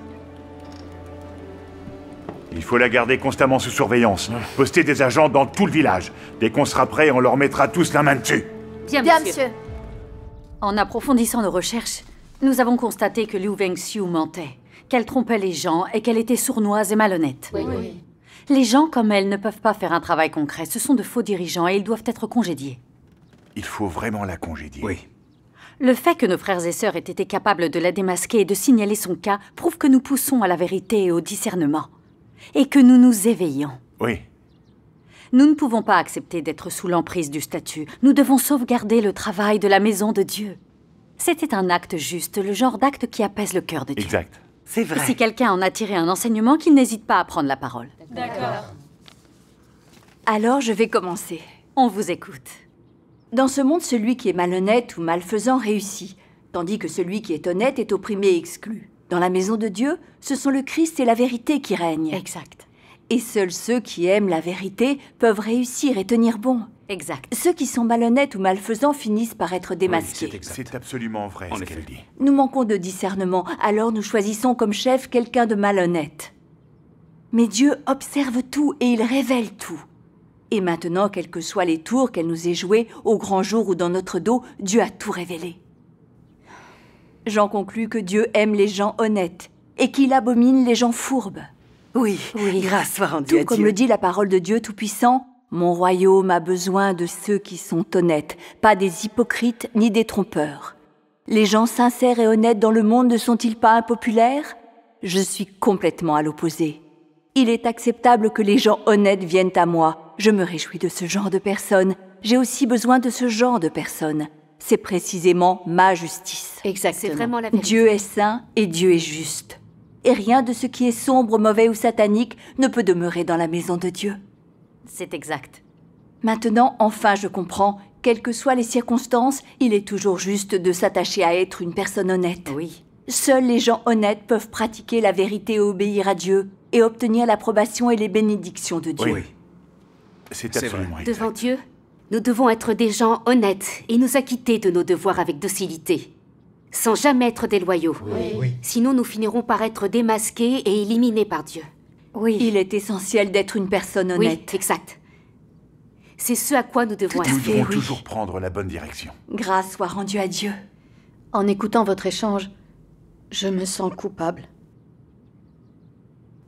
Il faut la garder constamment sous surveillance. Poster des agents dans tout le village. Dès qu'on sera prêt, on leur mettra tous la main dessus. Bien, monsieur. En approfondissant nos recherches, nous avons constaté que Liu Wenxiu mentait, qu'elle trompait les gens et qu'elle était sournoise et malhonnête. Oui. Les gens comme elle ne peuvent pas faire un travail concret. Ce sont de faux dirigeants et ils doivent être congédiés. Il faut vraiment la congédier. Oui. Le fait que nos frères et sœurs aient été capables de la démasquer et de signaler son cas prouve que nous poussons à la vérité et au discernement. Et que nous nous éveillons. Oui. Nous ne pouvons pas accepter d'être sous l'emprise du statut. Nous devons sauvegarder le travail de la maison de Dieu. C'était un acte juste, le genre d'acte qui apaise le cœur de Dieu. Exact. C'est Et vrai. si quelqu'un en a tiré un enseignement, qu'il n'hésite pas à prendre la parole. D'accord. Alors je vais commencer. On vous écoute. Dans ce monde, celui qui est malhonnête ou malfaisant réussit, tandis que celui qui est honnête est opprimé et exclu. Dans la maison de Dieu, ce sont le Christ et la vérité qui règnent. Exact. Et seuls ceux qui aiment la vérité peuvent réussir et tenir bon. Exact. Ceux qui sont malhonnêtes ou malfaisants finissent par être démasqués. C'est absolument vrai ce qu'elle dit. Nous manquons de discernement, alors nous choisissons comme chef quelqu'un de malhonnête. Mais Dieu observe tout et il révèle tout. Et maintenant, quels que soient les tours qu'elle nous ait joués, au grand jour ou dans notre dos, Dieu a tout révélé. J'en conclus que Dieu aime les gens honnêtes et qu'il abomine les gens fourbes. Oui, grâce soit rendue Tout à comme Dieu. le dit la parole de Dieu Tout-Puissant, mon royaume a besoin de ceux qui sont honnêtes, pas des hypocrites ni des trompeurs. Les gens sincères et honnêtes dans le monde ne sont-ils pas impopulaires? Je suis complètement à l'opposé. Il est acceptable que les gens honnêtes viennent à moi. Je me réjouis de ce genre de personnes. J'ai aussi besoin de ce genre de personnes. C'est précisément ma justice. Exactement. C'est vraiment la vérité. Dieu est saint et Dieu est juste. Et rien de ce qui est sombre, mauvais ou satanique ne peut demeurer dans la maison de Dieu. C'est exact. Maintenant, enfin, je comprends. Quelles que soient les circonstances, il est toujours juste de s'attacher à être une personne honnête. Oui. Seuls les gens honnêtes peuvent pratiquer la vérité et obéir à Dieu et obtenir l'approbation et les bénédictions de Dieu. Oui. C'est absolument exact. Devant Dieu, nous devons être des gens honnêtes et nous acquitter de nos devoirs avec docilité, sans jamais être déloyaux. Sinon, nous finirons par être démasqués et éliminés par Dieu. Oui. Il est essentiel d'être une personne honnête. Oui, exact. C'est ce à quoi nous devons Nous aspirer. devons toujours prendre la bonne direction. Grâce soit rendue à Dieu. En écoutant votre échange, je me sens coupable.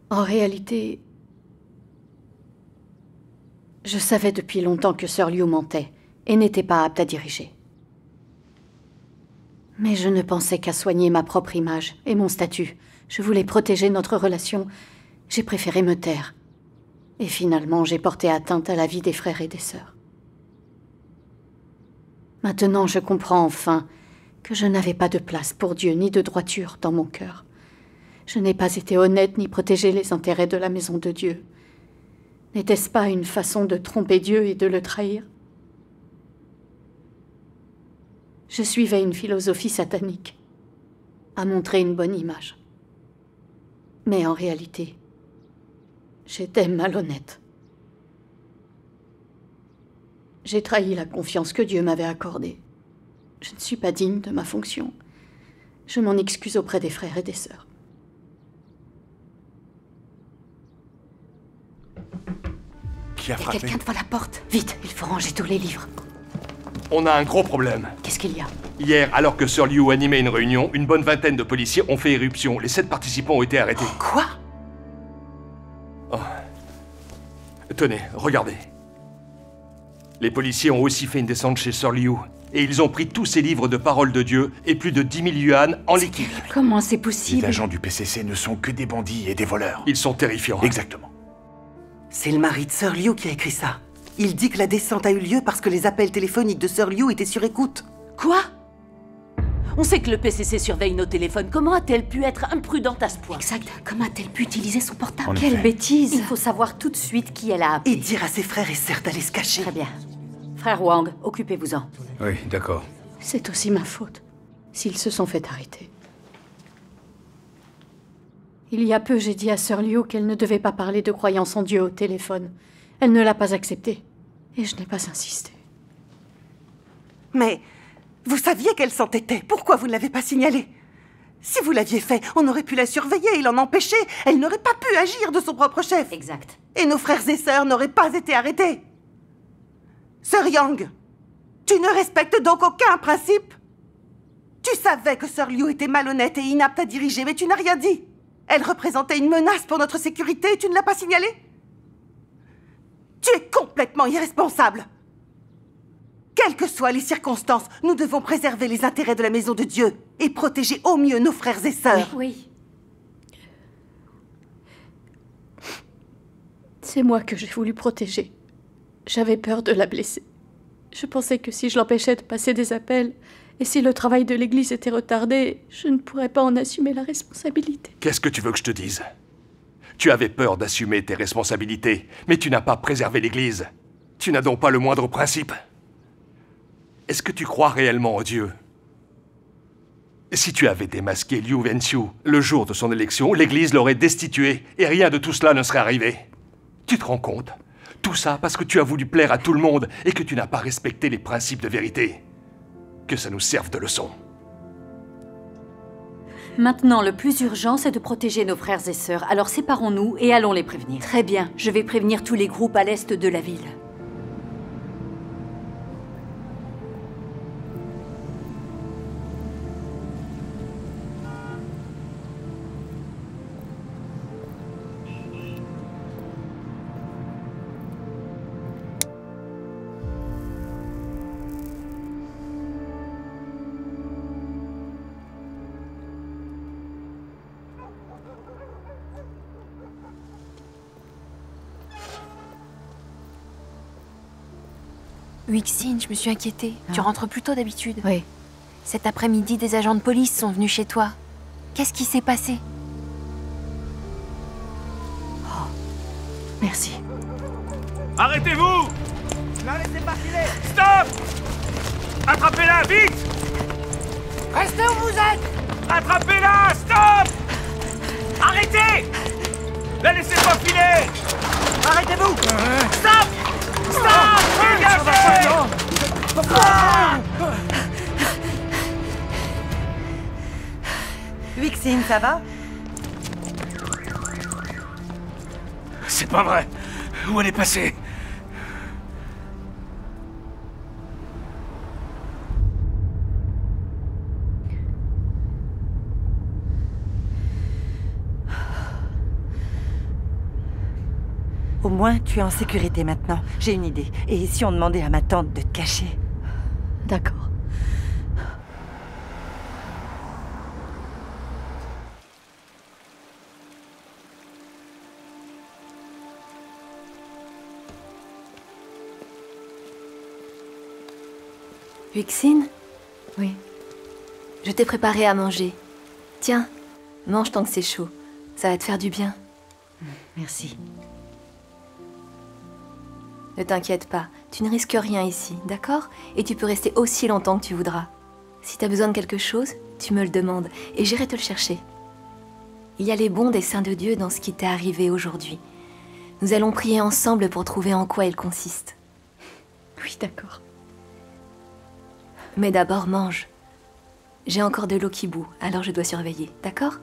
En réalité, je savais depuis longtemps que Sir Liu mentait et n'était pas apte à diriger. Mais je ne pensais qu'à soigner ma propre image et mon statut. Je voulais protéger notre relation. J'ai préféré me taire. Et finalement, j'ai porté atteinte à la vie des frères et des sœurs. Maintenant, je comprends enfin que je n'avais pas de place pour Dieu ni de droiture dans mon cœur. Je n'ai pas été honnête ni protégé les intérêts de la maison de Dieu. N'était-ce pas une façon de tromper Dieu et de le trahir? Je suivais une philosophie satanique, à montrer une bonne image. Mais en réalité, j'étais malhonnête. J'ai trahi la confiance que Dieu m'avait accordée. Je ne suis pas digne de ma fonction. Je m'en excuse auprès des frères et des sœurs. Qui a Il y a frappé quelqu'un devant la porte. Vite, il faut ranger tous les livres. On a un gros problème. Qu'est-ce qu'il y a? Hier, alors que Sir Liu animait une réunion, une bonne vingtaine de policiers ont fait éruption. Les sept participants ont été arrêtés. Quoi? Tenez, regardez. Les policiers ont aussi fait une descente chez Sir Liu. Et ils ont pris tous ses livres de parole de Dieu et plus de 10 000 yuan en liquide. Comment c'est Les possible agents du PCC ne sont que des bandits et des voleurs. Ils sont terrifiants. Exactement. C'est le mari de Sir Liu qui a écrit ça. Il dit que la descente a eu lieu parce que les appels téléphoniques de Sir Liu étaient sur écoute. Quoi? On sait que le PCC surveille nos téléphones. Comment a-t-elle pu être imprudente à ce point? Exact. Comment a-t-elle pu utiliser son portable? En Quelle effet. bêtise Il faut savoir tout de suite qui elle a appelé. Et dire à ses frères et sœurs d'aller se cacher. Très bien. Frère Wang, occupez-vous-en. Oui, d'accord. C'est aussi ma faute, s'ils se sont fait arrêter. Il y a peu, j'ai dit à Sœur Liu qu'elle ne devait pas parler de croyance en Dieu au téléphone. Elle ne l'a pas accepté. Et je n'ai pas insisté. Mais vous saviez qu'elle s'entêtait. Pourquoi vous ne l'avez pas signalé Si vous l'aviez fait, on aurait pu la surveiller et l'en empêcher. Elle n'aurait pas pu agir de son propre chef. Exact. Et nos frères et sœurs n'auraient pas été arrêtés. Sir Yang, tu ne respectes donc aucun principe? Tu savais que Sir Liu était malhonnête et inapte à diriger, mais tu n'as rien dit. Elle représentait une menace pour notre sécurité et tu ne l'as pas signalé Tu es complètement irresponsable. Quelles que soient les circonstances, nous devons préserver les intérêts de la maison de Dieu et protéger au mieux nos frères et sœurs. Oui. C'est moi que j'ai voulu protéger. J'avais peur de la blesser. Je pensais que si je l'empêchais de passer des appels, et si le travail de l'Église était retardé, je ne pourrais pas en assumer la responsabilité. Qu'est-ce que tu veux que je te dise? Tu avais peur d'assumer tes responsabilités, mais tu n'as pas préservé l'Église. Tu n'as donc pas le moindre principe. Est-ce que tu crois réellement en Dieu? Si tu avais démasqué Liu Wenxiu le jour de son élection, l'Église l'aurait destitué et rien de tout cela ne serait arrivé. Tu te rends compte? Tout ça parce que tu as voulu plaire à tout le monde et que tu n'as pas respecté les principes de vérité. Que ça nous serve de leçon. Maintenant, le plus urgent, c'est de protéger nos frères et sœurs. Alors séparons-nous et allons les prévenir. Très bien, je vais prévenir tous les groupes à l'est de la ville. Wixine, je me suis inquiétée. Tu Ah. rentres plus tôt d'habitude. Oui. Cet après-midi, des agents de police sont venus chez toi. Qu'est-ce qui s'est passé? Merci. Arrêtez-vous La laissez pas filer Stop Attrapez-la, vite Restez où vous êtes Attrapez-la Stop Arrêtez La laissez pas filer Arrêtez-vous Stop Wixine, ça va? C'est pas vrai. Où elle est passée? Au moins, tu es en sécurité maintenant. J'ai une idée. Et si on demandait à ma tante de te cacher? D'accord. Huxine Oui. Je t'ai préparé à manger. Tiens, mange tant que c'est chaud. Ça va te faire du bien. Merci. Ne t'inquiète pas, tu ne risques rien ici, d'accord? Et tu peux rester aussi longtemps que tu voudras. Si t'as besoin de quelque chose, tu me le demandes et j'irai te le chercher. Il y a les bons des saints de Dieu dans ce qui t'est arrivé aujourd'hui. Nous allons prier ensemble pour trouver en quoi il consiste. Oui, d'accord. Mais d'abord, mange. J'ai encore de l'eau qui bout, alors je dois surveiller, d'accord?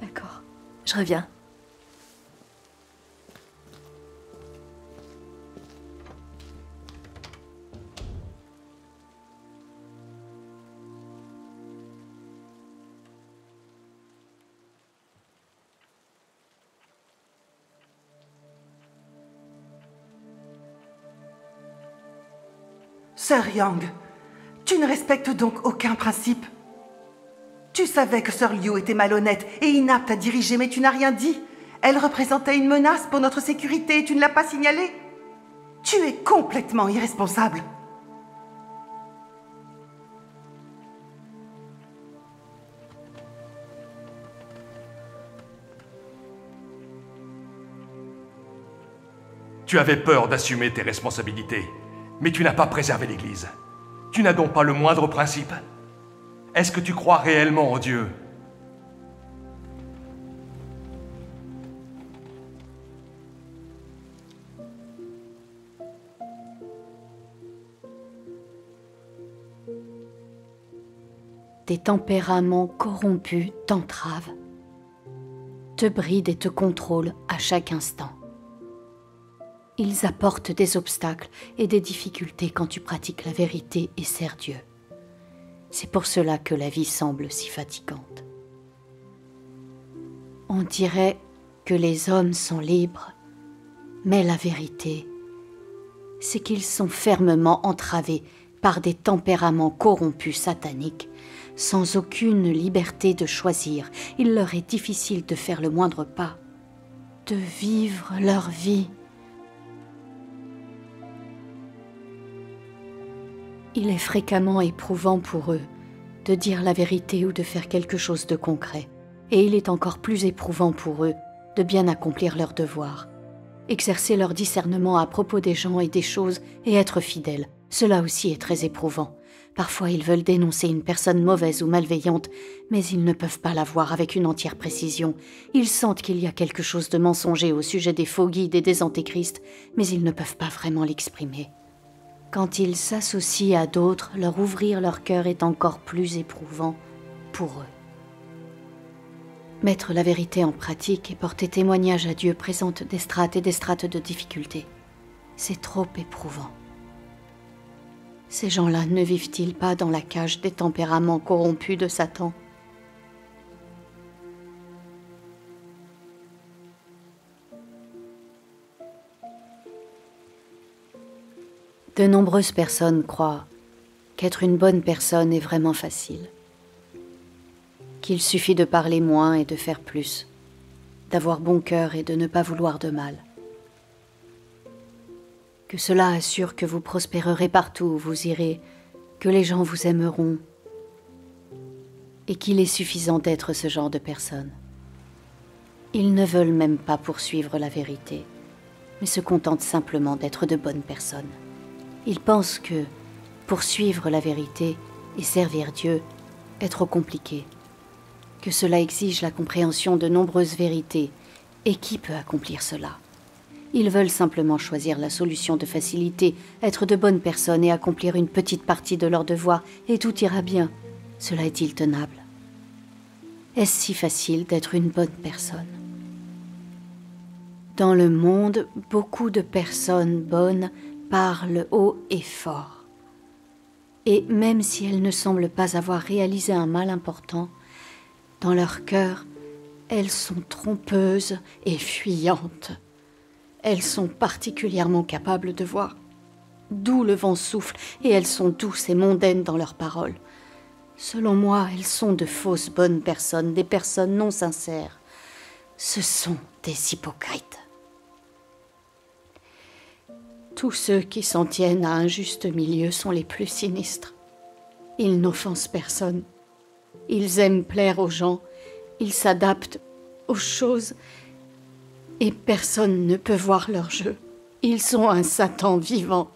D'accord. Je reviens. Sœur Yang, tu ne respectes donc aucun principe Tu savais que Sœur Liu était malhonnête et inapte à diriger, mais tu n'as rien dit. Elle représentait une menace pour notre sécurité et tu ne l'as pas signalé. Tu es complètement irresponsable. Tu avais peur d'assumer tes responsabilités, mais tu n'as pas préservé l'Église. Tu n'as donc pas le moindre principe Est-ce que tu crois réellement en Dieu? Des tempéraments corrompus t'entravent, te brident et te contrôlent à chaque instant. Ils apportent des obstacles et des difficultés quand tu pratiques la vérité et sers Dieu. C'est pour cela que la vie semble si fatigante. On dirait que les hommes sont libres, mais la vérité, c'est qu'ils sont fermement entravés par des tempéraments corrompus sataniques, sans aucune liberté de choisir. Il leur est difficile de faire le moindre pas, de vivre leur vie. Il est fréquemment éprouvant pour eux de dire la vérité ou de faire quelque chose de concret. Et il est encore plus éprouvant pour eux de bien accomplir leur devoir. Exercer leur discernement à propos des gens et des choses et être fidèle, cela aussi est très éprouvant. Parfois ils veulent dénoncer une personne mauvaise ou malveillante, mais ils ne peuvent pas la voir avec une entière précision. Ils sentent qu'il y a quelque chose de mensonger au sujet des faux guides et des antéchrists, mais ils ne peuvent pas vraiment l'exprimer. Quand ils s'associent à d'autres, leur ouvrir leur cœur est encore plus éprouvant pour eux. Mettre la vérité en pratique et porter témoignage à Dieu présente des strates et des strates de difficultés. C'est trop éprouvant. Ces gens-là ne vivent-ils pas dans la cage des tempéraments corrompus de Satan? De nombreuses personnes croient qu'être une bonne personne est vraiment facile. Qu'il suffit de parler moins et de faire plus, d'avoir bon cœur et de ne pas vouloir de mal. Que cela assure que vous prospérerez partout où vous irez, que les gens vous aimeront, et qu'il est suffisant d'être ce genre de personne. Ils ne veulent même pas poursuivre la vérité, mais se contentent simplement d'être de bonnes personnes. Ils pensent que poursuivre la vérité et servir Dieu est trop compliqué, que cela exige la compréhension de nombreuses vérités, et qui peut accomplir cela? Ils veulent simplement choisir la solution de facilité, être de bonnes personnes et accomplir une petite partie de leur devoir, et tout ira bien. Cela est-il tenable? Est-ce si facile d'être une bonne personne? Dans le monde, beaucoup de personnes bonnes parlent haut et fort. Et même si elles ne semblent pas avoir réalisé un mal important, dans leur cœur, elles sont trompeuses et fuyantes. Elles sont particulièrement capables de voir d'où le vent souffle, et elles sont douces et mondaines dans leurs paroles. Selon moi, elles sont de fausses bonnes personnes, des personnes non sincères. Ce sont des hypocrites. Tous ceux qui s'en tiennent à un juste milieu sont les plus sinistres. Ils n'offensent personne. Ils aiment plaire aux gens. Ils s'adaptent aux choses. Et personne ne peut voir leur jeu. Ils sont un Satan vivant.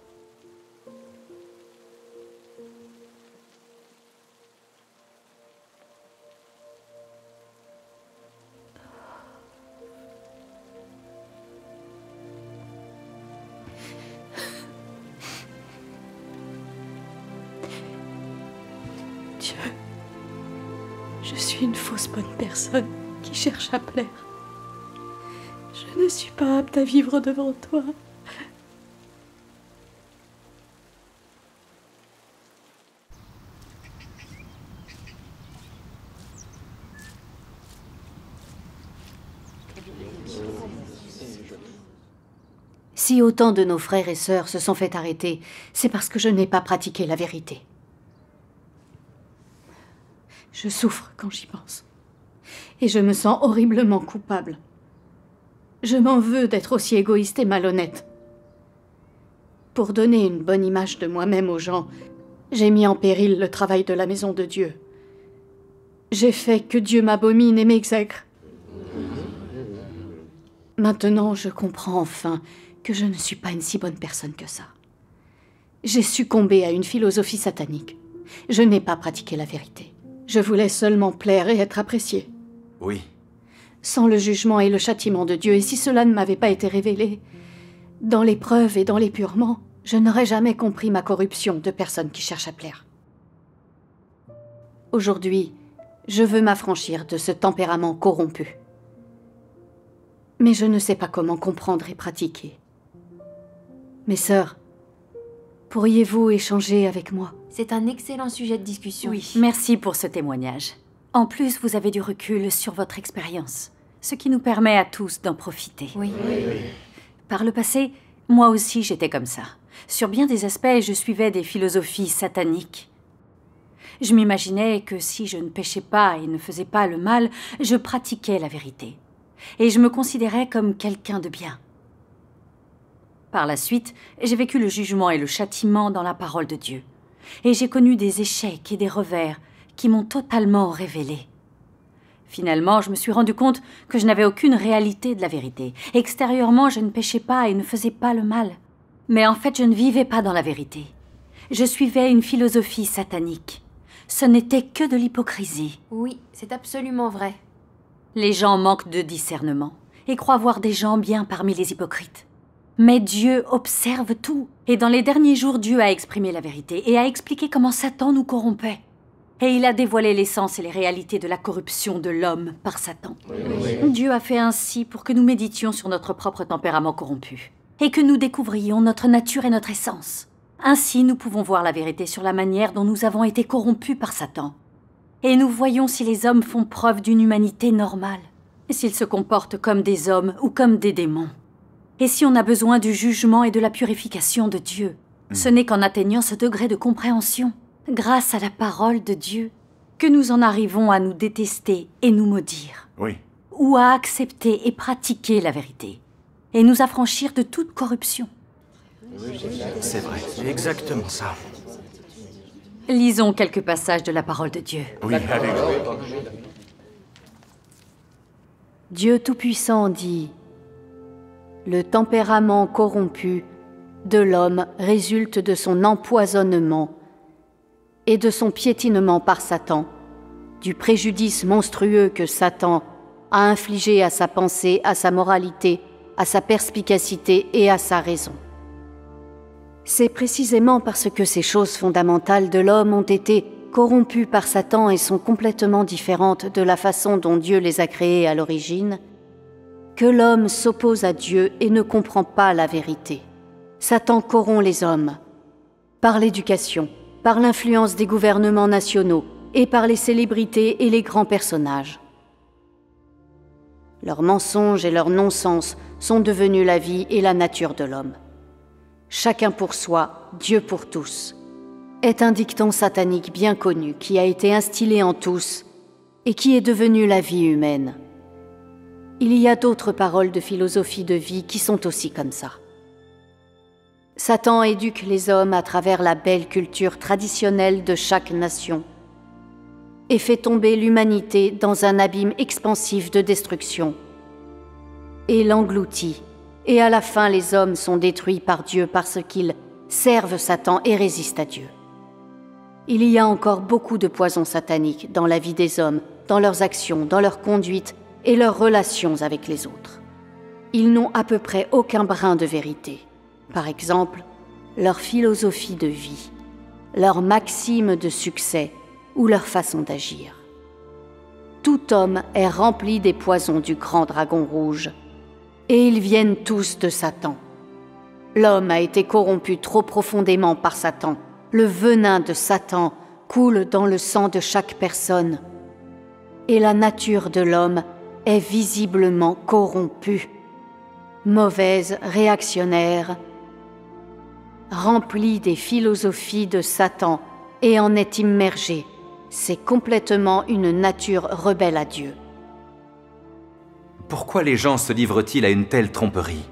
Je ne suis pas apte à vivre devant toi. Si autant de nos frères et sœurs se sont fait arrêter, c'est parce que je n'ai pas pratiqué la vérité. Je souffre quand j'y pense. Et je me sens horriblement coupable. Je m'en veux d'être aussi égoïste et malhonnête. Pour donner une bonne image de moi-même aux gens, j'ai mis en péril le travail de la maison de Dieu. J'ai fait que Dieu m'abomine et m'exècre. Maintenant, je comprends enfin que je ne suis pas une si bonne personne que ça. J'ai succombé à une philosophie satanique. Je n'ai pas pratiqué la vérité. Je voulais seulement plaire et être apprécié. Oui. Sans le jugement et le châtiment de Dieu, et si cela ne m'avait pas été révélé, dans l'épreuve et dans l'épurement, je n'aurais jamais compris ma corruption de personne qui cherche à plaire. Aujourd'hui, je veux m'affranchir de ce tempérament corrompu. Mais je ne sais pas comment comprendre et pratiquer. Mes sœurs, pourriez-vous échanger avec moi? C'est un excellent sujet de discussion. Oui. Merci pour ce témoignage. En plus, vous avez du recul sur votre expérience, ce qui nous permet à tous d'en profiter. Oui. Par le passé, moi aussi j'étais comme ça. Sur bien des aspects, je suivais des philosophies sataniques. Je m'imaginais que si je ne péchais pas et ne faisais pas le mal, je pratiquais la vérité. Et je me considérais comme quelqu'un de bien. Par la suite, j'ai vécu le jugement et le châtiment dans la parole de Dieu. Et j'ai connu des échecs et des revers qui m'ont totalement révélé. Finalement, je me suis rendu compte que je n'avais aucune réalité de la vérité. Extérieurement, je ne péchais pas et ne faisais pas le mal. Mais en fait, je ne vivais pas dans la vérité. Je suivais une philosophie satanique. Ce n'était que de l'hypocrisie. Oui, c'est absolument vrai. Les gens manquent de discernement et croient voir des gens bien parmi les hypocrites. Mais Dieu observe tout. Et dans les derniers jours, Dieu a exprimé la vérité et a expliqué comment Satan nous corrompait. Et il a dévoilé l'essence et les réalités de la corruption de l'homme par Satan. Dieu a fait ainsi pour que nous méditions sur notre propre tempérament corrompu et que nous découvrions notre nature et notre essence. Ainsi, nous pouvons voir la vérité sur la manière dont nous avons été corrompus par Satan. Et nous voyons si les hommes font preuve d'une humanité normale, et s'ils se comportent comme des hommes ou comme des démons. Et si on a besoin du jugement et de la purification de Dieu, ce n'est qu'en atteignant ce degré de compréhension, grâce à la parole de Dieu, que nous en arrivons à nous détester et nous maudire. Oui. Ou à accepter et pratiquer la vérité, et nous affranchir de toute corruption. C'est vrai, c'est exactement ça. Lisons quelques passages de la parole de Dieu. Oui, allez. Dieu Tout-Puissant dit Le tempérament corrompu de l'homme résulte de son empoisonnement et de son piétinement par Satan, du préjudice monstrueux que Satan a infligé à sa pensée, à sa moralité, à sa perspicacité et à sa raison. C'est précisément parce que ces choses fondamentales de l'homme ont été corrompues par Satan et sont complètement différentes de la façon dont Dieu les a créées à l'origine, que l'homme s'oppose à Dieu et ne comprend pas la vérité. Satan corrompt les hommes par l'éducation, par l'influence des gouvernements nationaux et par les célébrités et les grands personnages. Leurs mensonges et leurs non-sens sont devenus la vie et la nature de l'homme. Chacun pour soi, Dieu pour tous, est un dicton satanique bien connu qui a été instillé en tous et qui est devenu la vie humaine. Il y a d'autres paroles de philosophie de vie qui sont aussi comme ça. Satan éduque les hommes à travers la belle culture traditionnelle de chaque nation et fait tomber l'humanité dans un abîme expansif de destruction et l'engloutit. Et à la fin, les hommes sont détruits par Dieu parce qu'ils servent Satan et résistent à Dieu. Il y a encore beaucoup de poisons sataniques dans la vie des hommes, dans leurs actions, dans leur conduite et leurs relations avec les autres. Ils n'ont à peu près aucun brin de vérité. Par exemple, leur philosophie de vie, leur maxime de succès ou leur façon d'agir. Tout homme est rempli des poisons du grand dragon rouge, et ils viennent tous de Satan. L'homme a été corrompu trop profondément par Satan. Le venin de Satan coule dans le sang de chaque personne. Et la nature de l'homme est visiblement corrompue. Mauvaise, réactionnaire, remplie des philosophies de Satan et en est immergée. C'est complètement une nature rebelle à Dieu. Pourquoi les gens se livrent-ils à une telle tromperie?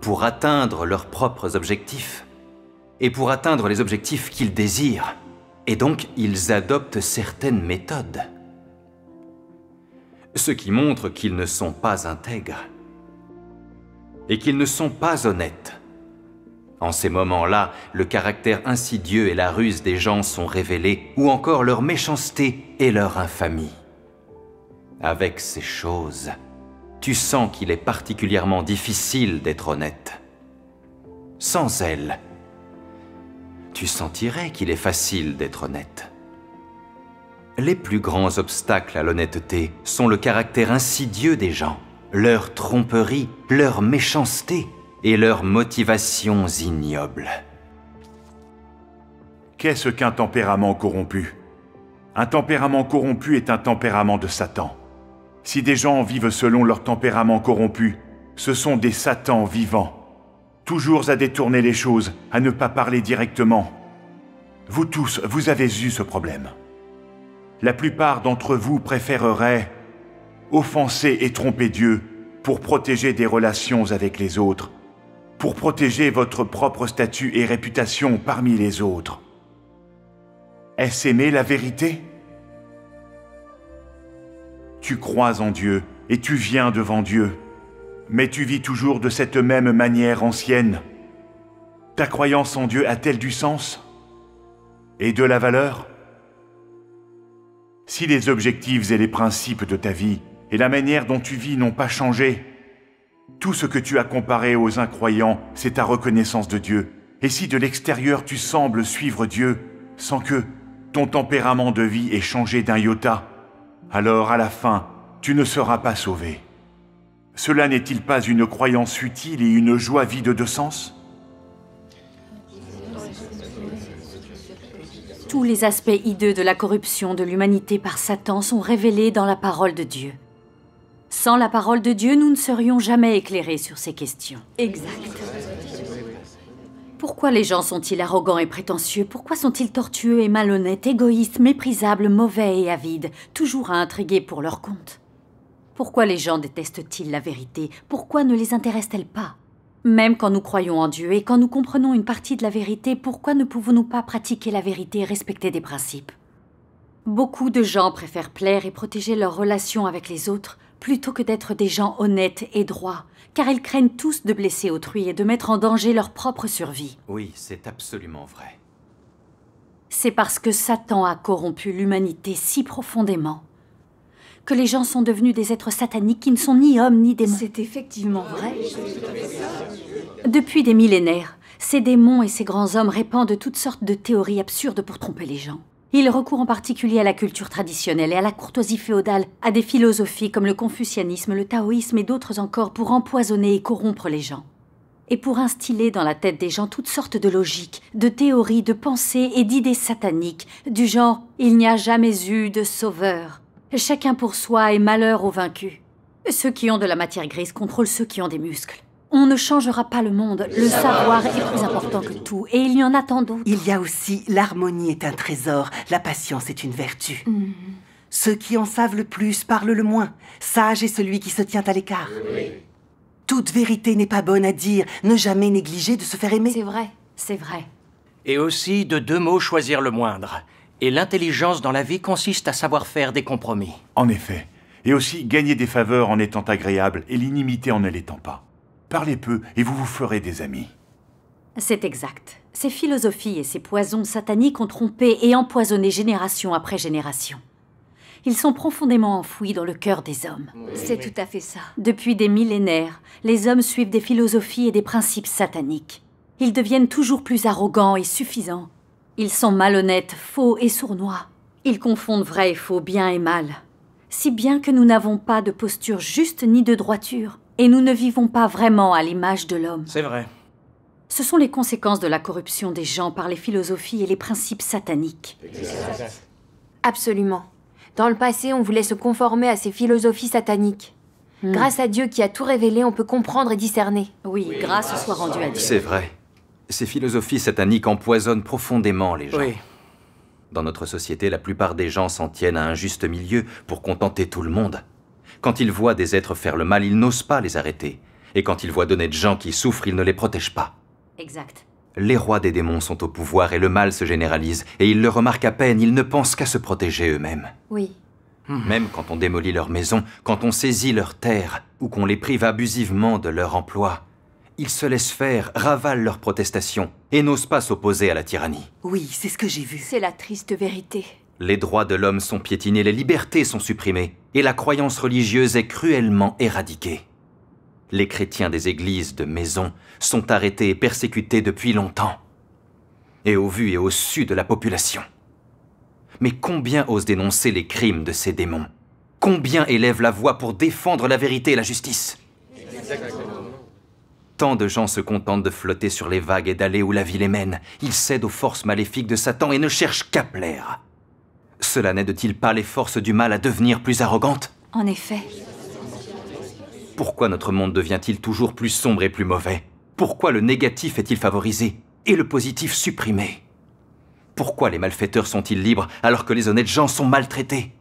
Pour atteindre leurs propres objectifs. Et pour atteindre les objectifs qu'ils désirent. Et donc, ils adoptent certaines méthodes. Ce qui montre qu'ils ne sont pas intègres. Et qu'ils ne sont pas honnêtes. En ces moments-là, le caractère insidieux et la ruse des gens sont révélés, ou encore leur méchanceté et leur infamie. Avec ces choses, tu sens qu'il est particulièrement difficile d'être honnête. Sans elles, tu sentirais qu'il est facile d'être honnête. Les plus grands obstacles à l'honnêteté sont le caractère insidieux des gens, leur tromperie, leur méchanceté et leurs motivations ignobles. Qu'est-ce qu'un tempérament corrompu? Un tempérament corrompu est un tempérament de Satan. Si des gens vivent selon leur tempérament corrompu, ce sont des satans vivants, toujours à détourner les choses, à ne pas parler directement. Vous tous, vous avez eu ce problème. La plupart d'entre vous préféreraient offenser et tromper Dieu pour protéger des relations avec les autres, pour protéger votre propre statut et réputation parmi les autres. Est-ce aimer la vérité? Tu crois en Dieu et tu viens devant Dieu, mais tu vis toujours de cette même manière ancienne. Ta croyance en Dieu a-t-elle du sens Et de la valeur? Si les objectifs et les principes de ta vie et la manière dont tu vis n'ont pas changé, tout ce que tu as comparé aux incroyants, c'est ta reconnaissance de Dieu. Et si de l'extérieur tu sembles suivre Dieu, sans que ton tempérament de vie ait changé d'un iota, alors à la fin, tu ne seras pas sauvé. Cela n'est-il pas une croyance futile et une joie vide de sens? Tous les aspects hideux de la corruption de l'humanité par Satan sont révélés dans la parole de Dieu. Sans la parole de Dieu, nous ne serions jamais éclairés sur ces questions. Exact. Pourquoi les gens sont-ils arrogants et prétentieux? Pourquoi sont-ils tortueux et malhonnêtes, égoïstes, méprisables, mauvais et avides, toujours à intriguer pour leur compte? Pourquoi les gens détestent-ils la vérité? Pourquoi ne les intéresse-t-elle pas? Même quand nous croyons en Dieu et quand nous comprenons une partie de la vérité, pourquoi ne pouvons-nous pas pratiquer la vérité et respecter des principes? Beaucoup de gens préfèrent plaire et protéger leurs relations avec les autres plutôt que d'être des gens honnêtes et droits, car ils craignent tous de blesser autrui et de mettre en danger leur propre survie. Oui, c'est absolument vrai. C'est parce que Satan a corrompu l'humanité si profondément que les gens sont devenus des êtres sataniques qui ne sont ni hommes ni démons. C'est effectivement vrai. Depuis des millénaires, ces démons et ces grands hommes répandent toutes sortes de théories absurdes pour tromper les gens. Ils recourent en particulier à la culture traditionnelle et à la courtoisie féodale, à des philosophies comme le confucianisme, le taoïsme et d'autres encore pour empoisonner et corrompre les gens. Et pour instiller dans la tête des gens toutes sortes de logiques, de théories, de pensées et d'idées sataniques, du genre Il n'y a jamais eu de sauveur. Chacun pour soi et malheur aux vaincus. Ceux qui ont de la matière grise contrôlent ceux qui ont des muscles. On ne changera pas le monde. Le savoir est plus important que tout, et il y en a tant d'autres. Il y a aussi l'harmonie est un trésor, la patience est une vertu. Mm. Ceux qui en savent le plus parlent le moins. Sage est celui qui se tient à l'écart. Toute vérité n'est pas bonne à dire, ne jamais négliger de se faire aimer. C'est vrai, c'est vrai. Et aussi, de deux mots, choisir le moindre. Et l'intelligence dans la vie consiste à savoir faire des compromis. En effet. Et aussi gagner des faveurs en étant agréable et l'inimité en ne l'étant pas. Parlez peu et vous vous ferez des amis. C'est exact. Ces philosophies et ces poisons sataniques ont trompé et empoisonné génération après génération. Ils sont profondément enfouis dans le cœur des hommes. C'est tout à fait ça. Depuis des millénaires, les hommes suivent des philosophies et des principes sataniques. Ils deviennent toujours plus arrogants et suffisants. Ils sont malhonnêtes, faux et sournois. Ils confondent vrai et faux, bien et mal. Si bien que nous n'avons pas de posture juste ni de droiture, et nous ne vivons pas vraiment à l'image de l'homme. C'est vrai. Ce sont les conséquences de la corruption des gens par les philosophies et les principes sataniques. Absolument. Dans le passé, on voulait se conformer à ces philosophies sataniques. Hmm. Grâce à Dieu qui a tout révélé, on peut comprendre et discerner. Oui, grâce soit rendue à Dieu. C'est vrai. Ces philosophies sataniques empoisonnent profondément les gens. Oui. Dans notre société, la plupart des gens s'en tiennent à un juste milieu pour contenter tout le monde. Quand ils voient des êtres faire le mal, ils n'osent pas les arrêter. Et quand ils voient d'honnêtes gens qui souffrent, ils ne les protègent pas. Exact. Les rois des démons sont au pouvoir et le mal se généralise, et ils le remarquent à peine, ils ne pensent qu'à se protéger eux-mêmes. Oui. Même quand on démolit leurs maisons, quand on saisit leurs terres, ou qu'on les prive abusivement de leur emploi, ils se laissent faire, ravalent leurs protestations, et n'osent pas s'opposer à la tyrannie. Oui, c'est ce que j'ai vu. C'est la triste vérité. Les droits de l'homme sont piétinés, les libertés sont supprimées, et la croyance religieuse est cruellement éradiquée. Les chrétiens des églises de maison sont arrêtés et persécutés depuis longtemps, et au vu et au su de la population. Mais combien osent dénoncer les crimes de ces démons? Combien élèvent la voix pour défendre la vérité et la justice? Tant de gens se contentent de flotter sur les vagues et d'aller où la vie les mène. Ils cèdent aux forces maléfiques de Satan et ne cherchent qu'à plaire. Cela n'aide-t-il pas les forces du mal à devenir plus arrogantes En effet. Pourquoi notre monde devient-il toujours plus sombre et plus mauvais? Pourquoi le négatif est-il favorisé et le positif supprimé? Pourquoi les malfaiteurs sont-ils libres alors que les honnêtes gens sont maltraités?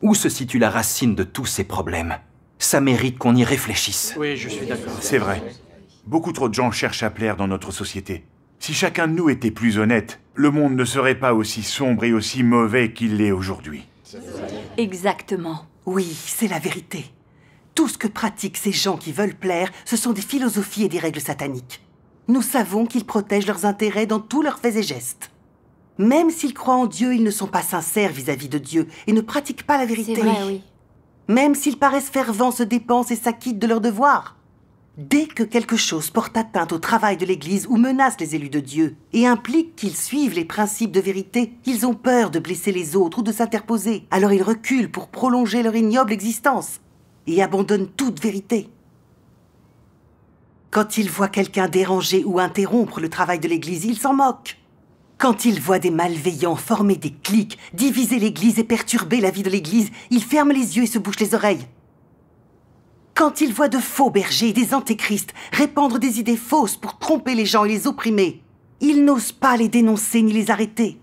Où se situe la racine de tous ces problèmes? Ça mérite qu'on y réfléchisse. Oui, je suis d'accord. C'est vrai. Beaucoup trop de gens cherchent à plaire dans notre société. Si chacun de nous était plus honnête, le monde ne serait pas aussi sombre et aussi mauvais qu'il l'est aujourd'hui. Exactement. Oui, c'est la vérité. Tout ce que pratiquent ces gens qui veulent plaire, ce sont des philosophies et des règles sataniques. Nous savons qu'ils protègent leurs intérêts dans tous leurs faits et gestes. Même s'ils croient en Dieu, ils ne sont pas sincères vis-à-vis de Dieu et ne pratiquent pas la vérité. C'est vrai, oui. Même s'ils paraissent fervents, se dépensent et s'acquittent de leurs devoirs. Dès que quelque chose porte atteinte au travail de l'Église ou menace les élus de Dieu et implique qu'ils suivent les principes de vérité, ils ont peur de blesser les autres ou de s'interposer. Alors ils reculent pour prolonger leur ignoble existence et abandonnent toute vérité. Quand ils voient quelqu'un déranger ou interrompre le travail de l'Église, ils s'en moquent. Quand ils voient des malveillants former des cliques, diviser l'Église et perturber la vie de l'Église, ils ferment les yeux et se bouchent les oreilles. Quand ils voient de faux bergers et des antéchrists répandre des idées fausses pour tromper les gens et les opprimer, ils n'osent pas les dénoncer ni les arrêter.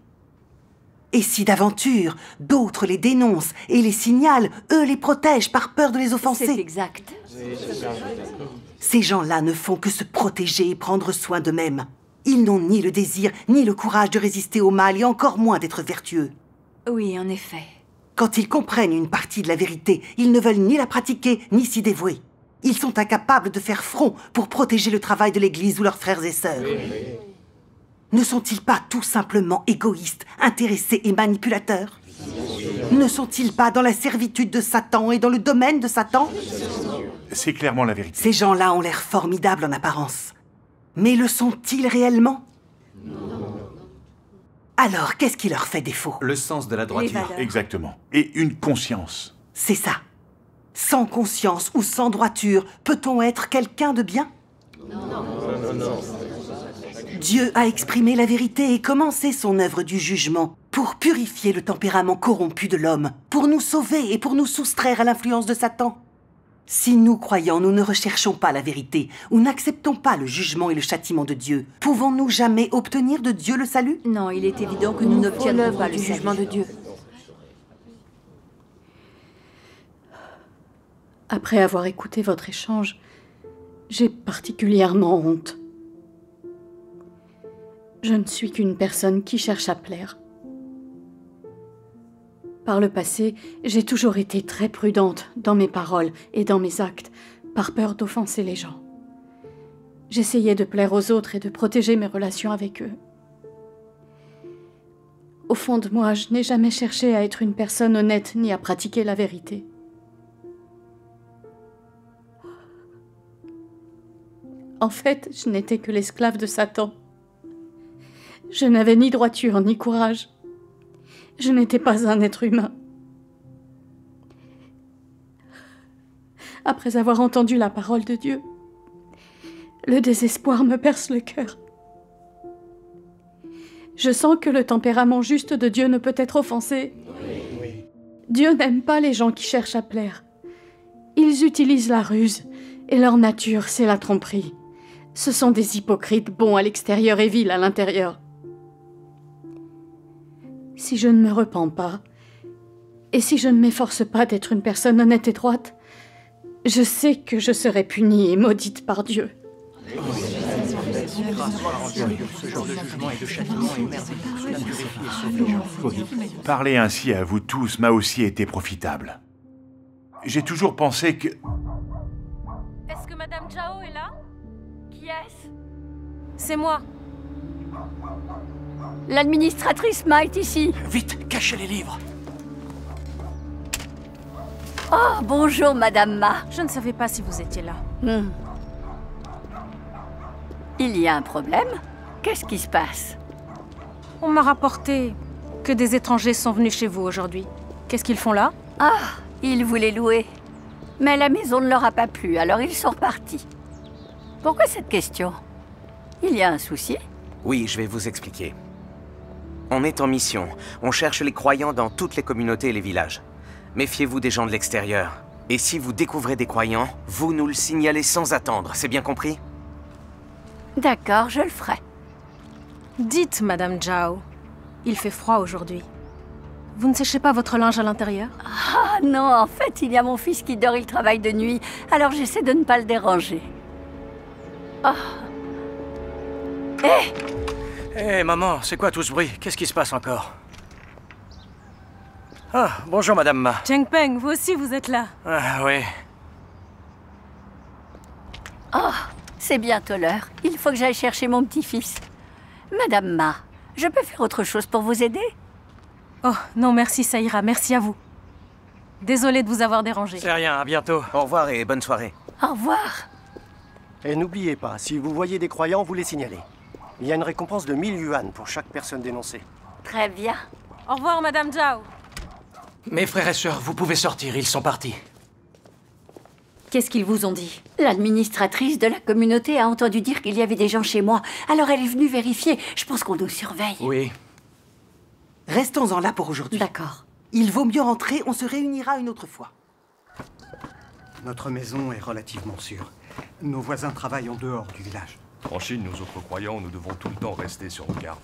Et si d'aventure, d'autres les dénoncent et les signalent, eux les protègent par peur de les offenser. C'est exact. Ces gens-là ne font que se protéger et prendre soin d'eux-mêmes. Ils n'ont ni le désir, ni le courage de résister au mal et encore moins d'être vertueux. Oui, en effet. Quand ils comprennent une partie de la vérité, ils ne veulent ni la pratiquer, ni s'y dévouer. Ils sont incapables de faire front pour protéger le travail de l'Église ou leurs frères et sœurs. Ne sont-ils pas tout simplement égoïstes, intéressés et manipulateurs? Ne sont-ils pas dans la servitude de Satan et dans le domaine de Satan? C'est clairement la vérité. Ces gens-là ont l'air formidables en apparence. Mais le sont-ils réellement? Alors, qu'est-ce qui leur fait défaut? Le sens de la droiture. Exactement. Et une conscience. C'est ça. Sans conscience ou sans droiture, peut-on être quelqu'un de bien? Dieu a exprimé la vérité et commencé son œuvre du jugement pour purifier le tempérament corrompu de l'homme, pour nous sauver et pour nous soustraire à l'influence de Satan. Si nous, croyants, nous ne recherchons pas la vérité ou n'acceptons pas le jugement et le châtiment de Dieu, pouvons-nous jamais obtenir de Dieu le salut? Non, il est évident que nous n'obtiendrons pas le jugement de Dieu. Après avoir écouté votre échange, j'ai particulièrement honte. Je ne suis qu'une personne qui cherche à plaire. Par le passé, j'ai toujours été très prudente dans mes paroles et dans mes actes, par peur d'offenser les gens. J'essayais de plaire aux autres et de protéger mes relations avec eux. Au fond de moi, je n'ai jamais cherché à être une personne honnête ni à pratiquer la vérité. En fait, je n'étais que l'esclave de Satan. Je n'avais ni droiture ni courage. Je n'étais pas un être humain. Après avoir entendu la parole de Dieu, le désespoir me perce le cœur. Je sens que le tempérament juste de Dieu ne peut être offensé. Dieu n'aime pas les gens qui cherchent à plaire. Ils utilisent la ruse, et leur nature, c'est la tromperie. Ce sont des hypocrites bons à l'extérieur et vils à l'intérieur. Si je ne me repens pas, et si je ne m'efforce pas d'être une personne honnête et droite, je sais que je serai punie et maudite par Dieu. Parler ainsi à vous tous m'a aussi été profitable. J'ai toujours pensé que... Est-ce que Madame Zhao est là? Qui est-ce? C'est moi. L'administratrice Ma est ici. Vite, cachez les livres. Oh, bonjour, Madame Ma. Je ne savais pas si vous étiez là. Hmm. Il y a un problème Qu'est-ce qui se passe? On m'a rapporté que des étrangers sont venus chez vous aujourd'hui. Qu'est-ce qu'ils font là? Ah, ils voulaient louer. Mais la maison ne leur a pas plu, alors ils sont repartis. Pourquoi cette question? Il y a un souci? Oui, je vais vous expliquer. On est en mission. On cherche les croyants dans toutes les communautés et les villages. Méfiez-vous des gens de l'extérieur. Et si vous découvrez des croyants, vous nous le signalez sans attendre, c'est bien compris? D'accord, je le ferai. Dites, Madame Zhao, il fait froid aujourd'hui. Vous ne séchez pas votre linge à l'intérieur? Ah non, en fait, il y a mon fils qui dort, il travaille de nuit, alors j'essaie de ne pas le déranger. Oh. Hé Hé, maman, c'est quoi tout ce bruit? Qu'est-ce qui se passe encore? Ah, bonjour, Madame Ma. Cheng Peng, vous aussi vous êtes là. Ah, oui. Oh, C'est bientôt l'heure. Il faut que j'aille chercher mon petit-fils. Madame Ma, je peux faire autre chose pour vous aider? Oh, non, merci, ça ira. Merci à vous. Désolée de vous avoir dérangé. C'est rien, à bientôt. Au revoir et bonne soirée. Au revoir. Et n'oubliez pas, si vous voyez des croyants, vous les signalez. Il y a une récompense de 1000 yuan pour chaque personne dénoncée. Très bien. Au revoir, Madame Zhao. Mes frères et sœurs, vous pouvez sortir, ils sont partis. Qu'est-ce qu'ils vous ont dit? L'administratrice de la communauté a entendu dire qu'il y avait des gens chez moi. Alors elle est venue vérifier. Je pense qu'on nous surveille. Oui. Restons-en là pour aujourd'hui. D'accord. Il vaut mieux rentrer, on se réunira une autre fois. Notre maison est relativement sûre. Nos voisins travaillent en dehors du village. En Chine, nous autres croyants, nous devons tout le temps rester sur nos gardes.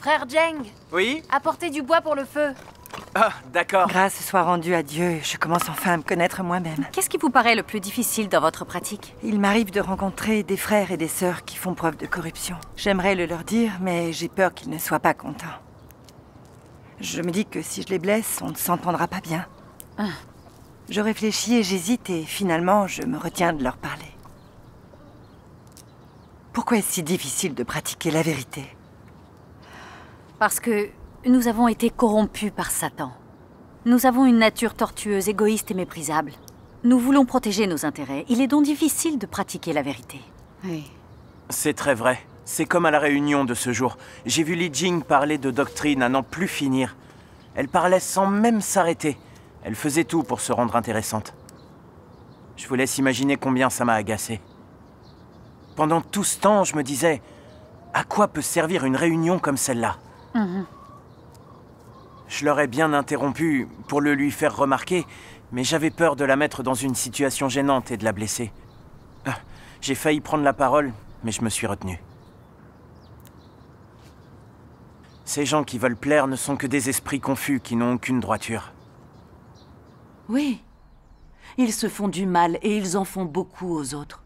Frère Jeng, Oui apportez du bois pour le feu. Ah, d'accord. Grâce soit rendue à Dieu, je commence enfin à me connaître moi-même. Qu'est-ce qui vous paraît le plus difficile dans votre pratique? Il m'arrive de rencontrer des frères et des sœurs qui font preuve de corruption. J'aimerais le leur dire, mais j'ai peur qu'ils ne soient pas contents. Je me dis que si je les blesse, on ne s'entendra pas bien. Ah. Je réfléchis et j'hésite et finalement je me retiens de leur parler. Pourquoi est-ce si difficile de pratiquer la vérité Parce que nous avons été corrompus par Satan. Nous avons une nature tortueuse, égoïste et méprisable. Nous voulons protéger nos intérêts. Il est donc difficile de pratiquer la vérité. Oui. C'est très vrai. C'est comme à la réunion de ce jour. J'ai vu Li Jing parler de doctrine à n'en plus finir. Elle parlait sans même s'arrêter. Elle faisait tout pour se rendre intéressante. Je vous laisse imaginer combien ça m'a agacé. Pendant tout ce temps, je me disais, à quoi peut servir une réunion comme celle-là Mhm. Je l'aurais bien interrompu pour le lui faire remarquer, mais j'avais peur de la mettre dans une situation gênante et de la blesser. Ah, J'ai failli prendre la parole, mais je me suis retenu. Ces gens qui veulent plaire ne sont que des esprits confus qui n'ont aucune droiture. Oui. Ils se font du mal et ils en font beaucoup aux autres.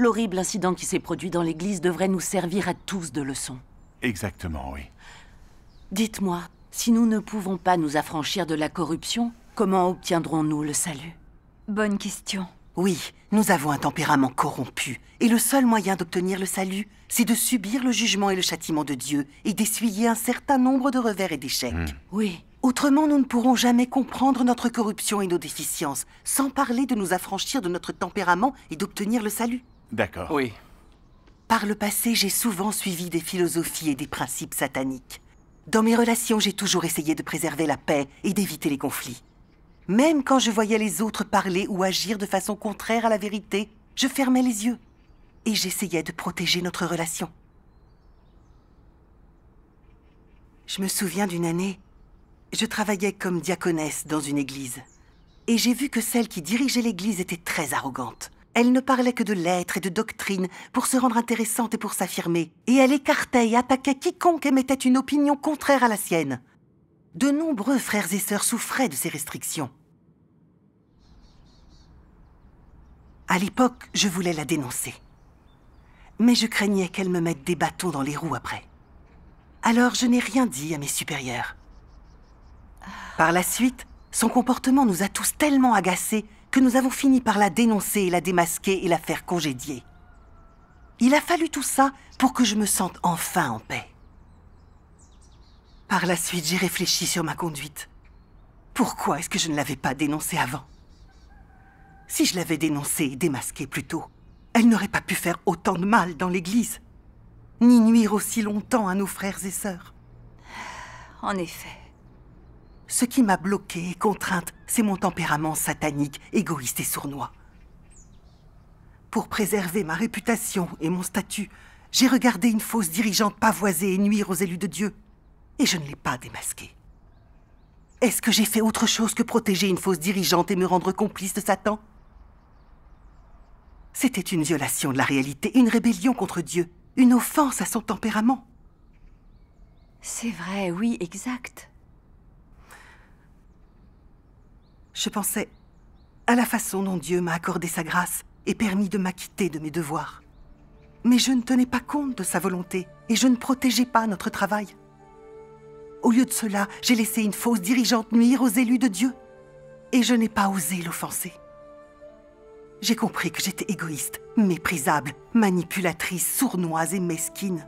L'horrible incident qui s'est produit dans l'église devrait nous servir à tous de leçon. Exactement, oui. Dites-moi, si nous ne pouvons pas nous affranchir de la corruption, comment obtiendrons-nous le salut? Bonne question. Oui, nous avons un tempérament corrompu, et le seul moyen d'obtenir le salut, c'est de subir le jugement et le châtiment de Dieu, et d'essuyer un certain nombre de revers et d'échecs. Oui. Autrement, nous ne pourrons jamais comprendre notre corruption et nos déficiences, sans parler de nous affranchir de notre tempérament et d'obtenir le salut. D'accord. Oui. Par le passé, j'ai souvent suivi des philosophies et des principes sataniques. Dans mes relations, j'ai toujours essayé de préserver la paix et d'éviter les conflits. Même quand je voyais les autres parler ou agir de façon contraire à la vérité, je fermais les yeux et j'essayais de protéger notre relation. Je me souviens d'une année, je travaillais comme diaconesse dans une église. Et j'ai vu que celle qui dirigeait l'église était très arrogante. Elle ne parlait que de lettres et de doctrines pour se rendre intéressante et pour s'affirmer. Et elle écartait et attaquait quiconque émettait une opinion contraire à la sienne. De nombreux frères et sœurs souffraient de ces restrictions. À l'époque, je voulais la dénoncer. Mais je craignais qu'elle me mette des bâtons dans les roues après. Alors je n'ai rien dit à mes supérieurs. Par la suite, son comportement nous a tous tellement agacés que nous avons fini par la dénoncer et la démasquer et la faire congédier. Il a fallu tout ça pour que je me sente enfin en paix. Par la suite, j'ai réfléchi sur ma conduite. Pourquoi est-ce que je ne l'avais pas dénoncée avant? Si je l'avais dénoncée et démasquée plus tôt, elle n'aurait pas pu faire autant de mal dans l'Église, ni nuire aussi longtemps à nos frères et sœurs. En effet. Ce qui m'a bloquée et contrainte, c'est mon tempérament satanique, égoïste et sournois. Pour préserver ma réputation et mon statut, j'ai regardé une fausse dirigeante pavoiser et nuire aux élus de Dieu, et je ne l'ai pas démasquée. Est-ce que j'ai fait autre chose que protéger une fausse dirigeante et me rendre complice de Satan? C'était une violation de la réalité, une rébellion contre Dieu, une offense à son tempérament. C'est vrai, oui, exact. Je pensais à la façon dont Dieu m'a accordé sa grâce et permis de m'acquitter de mes devoirs. Mais je ne tenais pas compte de sa volonté et je ne protégeais pas notre travail. Au lieu de cela, j'ai laissé une fausse dirigeante nuire aux élus de Dieu et je n'ai pas osé l'offenser. J'ai compris que j'étais égoïste, méprisable, manipulatrice, sournoise et mesquine.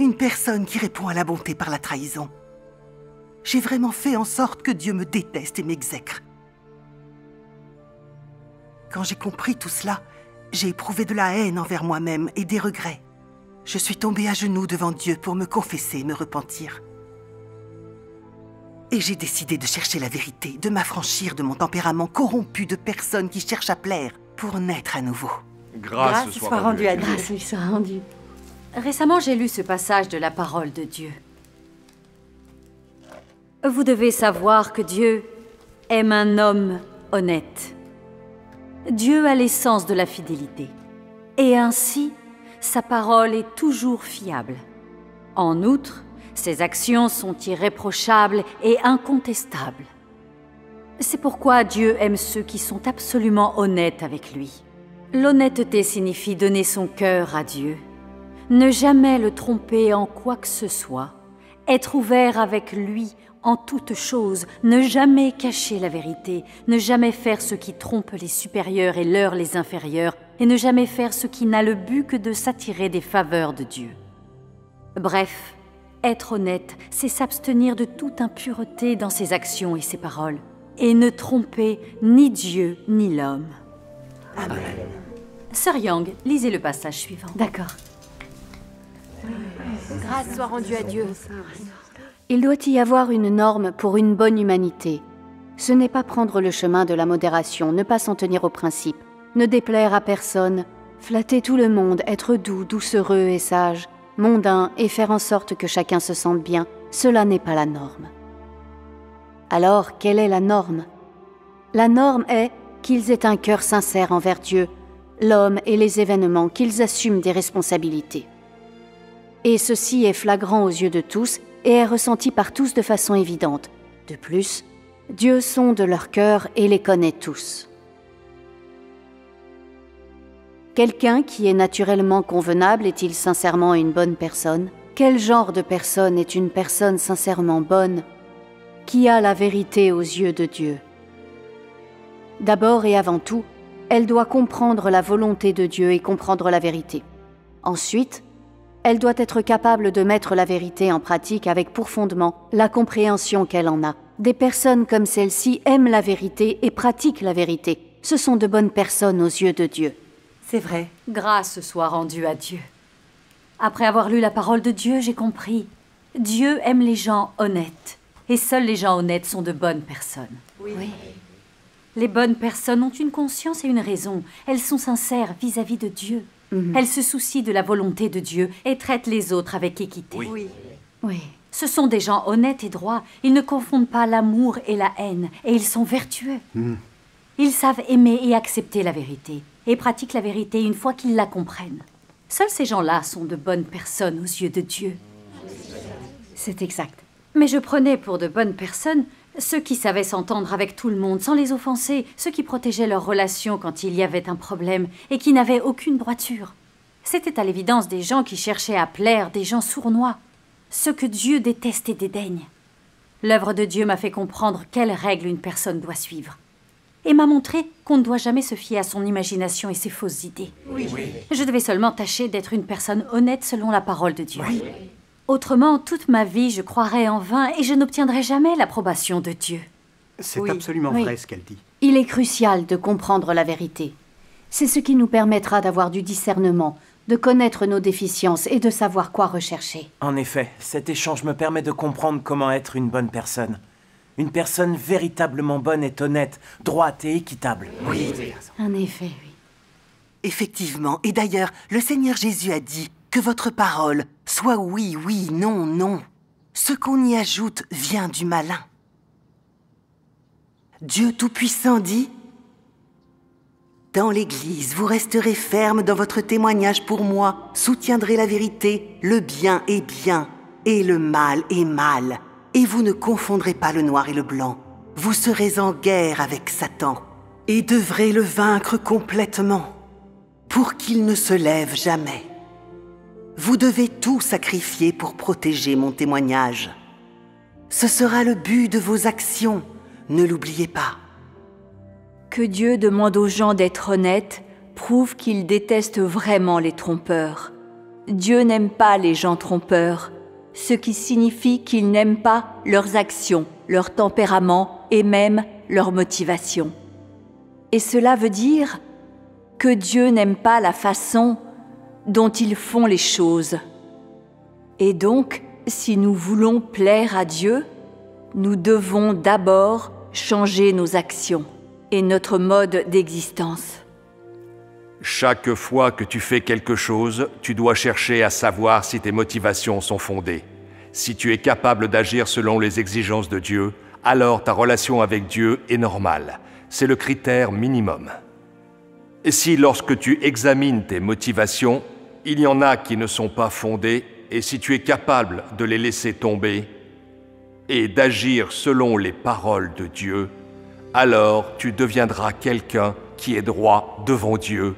Une personne qui répond à la bonté par la trahison. J'ai vraiment fait en sorte que Dieu me déteste et m'exècre. Quand j'ai compris tout cela, j'ai éprouvé de la haine envers moi-même et des regrets. Je suis tombée à genoux devant Dieu pour me confesser et me repentir. Et j'ai décidé de chercher la vérité, de m'affranchir de mon tempérament corrompu de personnes qui cherchent à plaire pour naître à nouveau. Grâce, soit, rendue à Dieu. Grâce lui soit rendue. Récemment, j'ai lu ce passage de la parole de Dieu. Vous devez savoir que Dieu aime un homme honnête. Dieu a l'essence de la fidélité. Et ainsi, sa parole est toujours fiable. En outre, ses actions sont irréprochables et incontestables. C'est pourquoi Dieu aime ceux qui sont absolument honnêtes avec lui. L'honnêteté signifie donner son cœur à Dieu, ne jamais le tromper en quoi que ce soit, être ouvert avec lui en toute chose, ne jamais cacher la vérité, ne jamais faire ce qui trompe les supérieurs et leurre les inférieurs, et ne jamais faire ce qui n'a le but que de s'attirer des faveurs de Dieu. Bref, être honnête, c'est s'abstenir de toute impureté dans ses actions et ses paroles, et ne tromper ni Dieu ni l'homme. Amen. Sœur Yang, lisez le passage suivant. D'accord. Grâce soit rendue à Dieu. Il doit y avoir une norme pour une bonne humanité. Ce n'est pas prendre le chemin de la modération, ne pas s'en tenir aux principes, ne déplaire à personne, flatter tout le monde, être doux, doucereux et sage, mondain et faire en sorte que chacun se sente bien, cela n'est pas la norme. Alors, quelle est la norme? La norme est qu'ils aient un cœur sincère envers Dieu, l'homme et les événements, qu'ils assument des responsabilités. Et ceci est flagrant aux yeux de tous et est ressenti par tous de façon évidente. De plus, Dieu sonde leur cœur et les connaît tous. Quelqu'un qui est naturellement convenable est-il sincèrement une bonne personne? Quel genre de personne est une personne sincèrement bonne? Qui a la vérité aux yeux de Dieu? D'abord et avant tout, elle doit comprendre la volonté de Dieu et comprendre la vérité. Ensuite, elle doit être capable de mettre la vérité en pratique avec pour fondement la compréhension qu'elle en a. Des personnes comme celle-ci aiment la vérité et pratiquent la vérité. Ce sont de bonnes personnes aux yeux de Dieu. C'est vrai. Grâce soit rendue à Dieu. Après avoir lu la parole de Dieu, j'ai compris. Dieu aime les gens honnêtes. Et seuls les gens honnêtes sont de bonnes personnes. Oui. Les bonnes personnes ont une conscience et une raison. Elles sont sincères vis-à-vis de Dieu. Mhm. Elles se soucient de la volonté de Dieu et traitent les autres avec équité. Oui. Oui. Ce sont des gens honnêtes et droits. Ils ne confondent pas l'amour et la haine. Et ils sont vertueux. Hmm. Ils savent aimer et accepter la vérité. Et pratiquent la vérité une fois qu'ils la comprennent. Seuls ces gens-là sont de bonnes personnes aux yeux de Dieu. C'est exact. Mais je prenais pour de bonnes personnes ceux qui savaient s'entendre avec tout le monde sans les offenser, ceux qui protégeaient leurs relations quand il y avait un problème et qui n'avaient aucune droiture. C'était à l'évidence des gens qui cherchaient à plaire, des gens sournois, ceux que Dieu déteste et dédaigne. L'œuvre de Dieu m'a fait comprendre quelles règles une personne doit suivre. Et m'a montré qu'on ne doit jamais se fier à son imagination et ses fausses idées. Oui. Je devais seulement tâcher d'être une personne honnête selon la parole de Dieu. Autrement, toute ma vie, je croirais en vain et je n'obtiendrai jamais l'approbation de Dieu. C'est Oui. absolument Oui. vrai ce qu'elle dit. Il est crucial de comprendre la vérité. C'est ce qui nous permettra d'avoir du discernement, de connaître nos déficiences et de savoir quoi rechercher. En effet, cet échange me permet de comprendre comment être une bonne personne. Une personne véritablement bonne est honnête, droite et équitable. Oui. En effet, oui. Effectivement. Et d'ailleurs, le Seigneur Jésus a dit que votre parole soit oui, oui, non, non. Ce qu'on y ajoute vient du malin. Dieu Tout-Puissant dit Dans l'Église, vous resterez ferme dans votre témoignage pour moi, soutiendrez la vérité, le bien est bien, et le mal est mal, et vous ne confondrez pas le noir et le blanc. Vous serez en guerre avec Satan, et devrez le vaincre complètement, pour qu'il ne se lève jamais. Vous devez tout sacrifier pour protéger mon témoignage. Ce sera le but de vos actions, ne l'oubliez pas. que Dieu demande aux gens d'être honnêtes prouve qu'il déteste vraiment les trompeurs. Dieu n'aime pas les gens trompeurs, ce qui signifie qu'il n'aime pas leurs actions, leur tempérament et même leur motivation. Et cela veut dire que Dieu n'aime pas la façon dont ils font les choses. Et donc, si nous voulons plaire à Dieu, nous devons d'abord changer nos actions et notre mode d'existence. Chaque fois que tu fais quelque chose, tu dois chercher à savoir si tes motivations sont fondées. Si tu es capable d'agir selon les exigences de Dieu, alors ta relation avec Dieu est normale. C'est le critère minimum. Si lorsque tu examines tes motivations, il y en a qui ne sont pas fondées, et si tu es capable de les laisser tomber et d'agir selon les paroles de Dieu, alors tu deviendras quelqu'un qui est droit devant Dieu,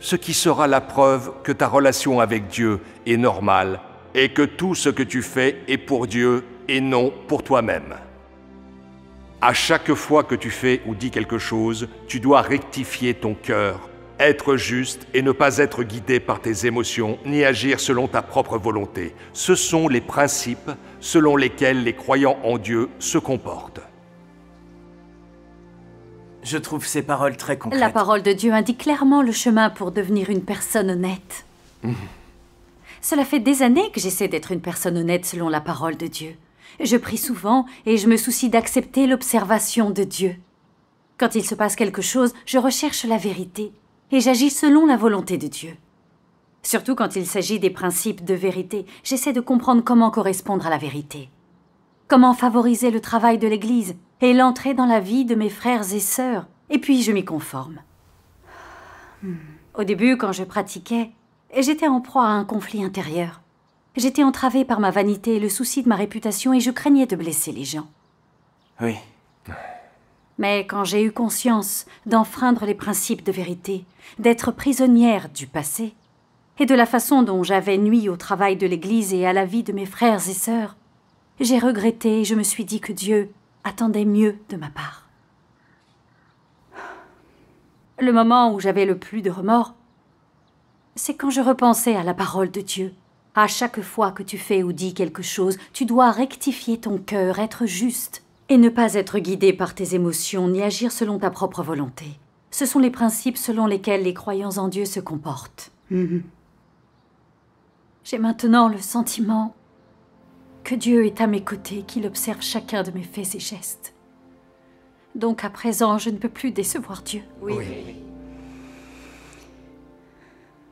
ce qui sera la preuve que ta relation avec Dieu est normale et que tout ce que tu fais est pour Dieu et non pour toi-même. À chaque fois que tu fais ou dis quelque chose, tu dois rectifier ton cœur, être juste et ne pas être guidé par tes émotions ni agir selon ta propre volonté. Ce sont les principes selon lesquels les croyants en Dieu se comportent. Je trouve ces paroles très concrètes. La parole de Dieu indique clairement le chemin pour devenir une personne honnête. Mhm. Cela fait des années que j'essaie d'être une personne honnête selon la parole de Dieu. Je prie souvent et je me soucie d'accepter l'observation de Dieu. Quand il se passe quelque chose, je recherche la vérité et j'agis selon la volonté de Dieu. Surtout quand il s'agit des principes de vérité, j'essaie de comprendre comment correspondre à la vérité. Comment favoriser le travail de l'Église et l'entrée dans la vie de mes frères et sœurs, et puis je m'y conforme. Au début, quand je pratiquais, j'étais en proie à un conflit intérieur. J'étais entravée par ma vanité et le souci de ma réputation et je craignais de blesser les gens. Oui. Mais quand j'ai eu conscience d'enfreindre les principes de vérité, d'être prisonnière du passé, et de la façon dont j'avais nui au travail de l'Église et à la vie de mes frères et sœurs, j'ai regretté et je me suis dit que Dieu attendait mieux de ma part. Le moment où j'avais le plus de remords, c'est quand je repensais à la parole de Dieu. À chaque fois que tu fais ou dis quelque chose, tu dois rectifier ton cœur, être juste, et ne pas être guidé par tes émotions ni agir selon ta propre volonté. Ce sont les principes selon lesquels les croyants en Dieu se comportent. Mhm. J'ai maintenant le sentiment que Dieu est à mes côtés, qu'il observe chacun de mes faits et gestes. Donc à présent, je ne peux plus décevoir Dieu. Oui.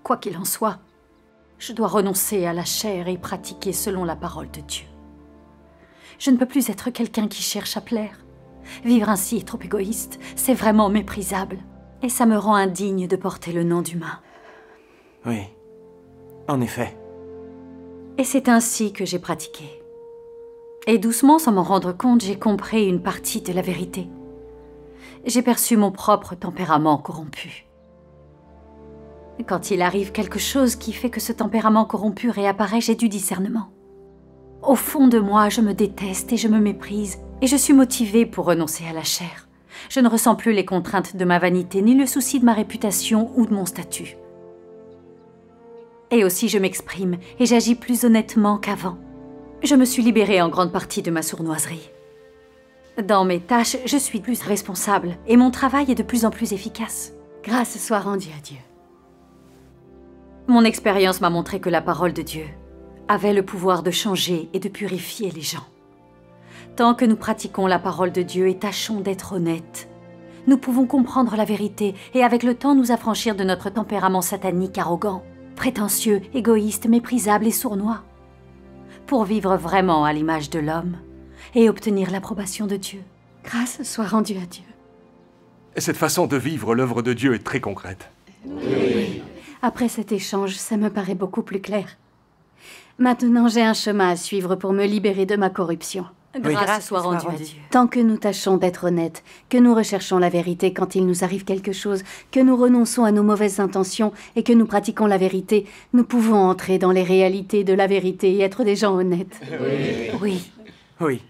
Quoi qu'il en soit, je dois renoncer à la chair et pratiquer selon la parole de Dieu. Je ne peux plus être quelqu'un qui cherche à plaire. Vivre ainsi est trop égoïste, c'est vraiment méprisable. Et ça me rend indigne de porter le nom d'humain. Oui. En effet. Et c'est ainsi que j'ai pratiqué. Et doucement, sans m'en rendre compte, j'ai compris une partie de la vérité. J'ai perçu mon propre tempérament corrompu. Quand il arrive quelque chose qui fait que ce tempérament corrompu réapparaît, j'ai du discernement. Au fond de moi, je me déteste et je me méprise, et je suis motivée pour renoncer à la chair. Je ne ressens plus les contraintes de ma vanité, ni le souci de ma réputation ou de mon statut. Et aussi je m'exprime et j'agis plus honnêtement qu'avant. Je me suis libérée en grande partie de ma sournoiserie. Dans mes tâches, je suis plus responsable et mon travail est de plus en plus efficace. Grâce soit rendue à Dieu. Mon expérience m'a montré que la parole de Dieu avait le pouvoir de changer et de purifier les gens. Tant que nous pratiquons la parole de Dieu et tâchons d'être honnêtes, nous pouvons comprendre la vérité et avec le temps nous affranchir de notre tempérament satanique arrogant, prétentieux, égoïste, méprisable et sournois, pour vivre vraiment à l'image de l'homme et obtenir l'approbation de Dieu. Grâce soit rendue à Dieu. Et cette façon de vivre l'œuvre de Dieu est très concrète. Après cet échange, ça me paraît beaucoup plus clair. Maintenant, j'ai un chemin à suivre pour me libérer de ma corruption. Grâce, soit rendue à Dieu. Tant que nous tâchons d'être honnêtes, que nous recherchons la vérité quand il nous arrive quelque chose, que nous renonçons à nos mauvaises intentions et que nous pratiquons la vérité, nous pouvons entrer dans les réalités de la vérité et être des gens honnêtes. Oui. Oui.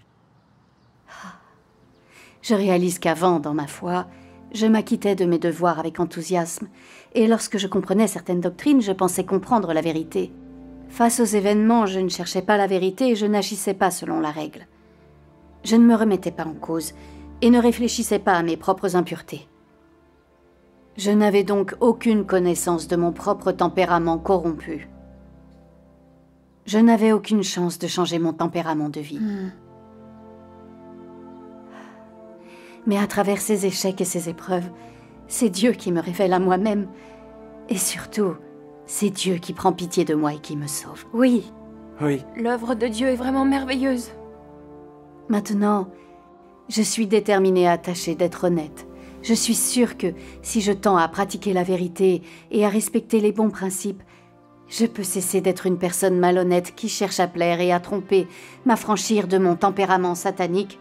Je réalise qu'avant, dans ma foi, Je m'acquittais de mes devoirs avec enthousiasme, et lorsque je comprenais certaines doctrines, je pensais comprendre la vérité. Face aux événements, je ne cherchais pas la vérité et je n'agissais pas selon la règle. Je ne me remettais pas en cause et ne réfléchissais pas à mes propres impuretés. Je n'avais donc aucune connaissance de mon propre tempérament corrompu. Je n'avais aucune chance de changer mon tempérament de vie. Hmm. Mais à travers ces échecs et ces épreuves, c'est Dieu qui me révèle à moi-même. Et surtout, c'est Dieu qui prend pitié de moi et qui me sauve. Oui. Oui. L'œuvre de Dieu est vraiment merveilleuse. Maintenant, je suis déterminée à tâcher d'être honnête. Je suis sûre que si je tends à pratiquer la vérité et à respecter les bons principes, je peux cesser d'être une personne malhonnête qui cherche à plaire et à tromper, m'affranchir de mon tempérament satanique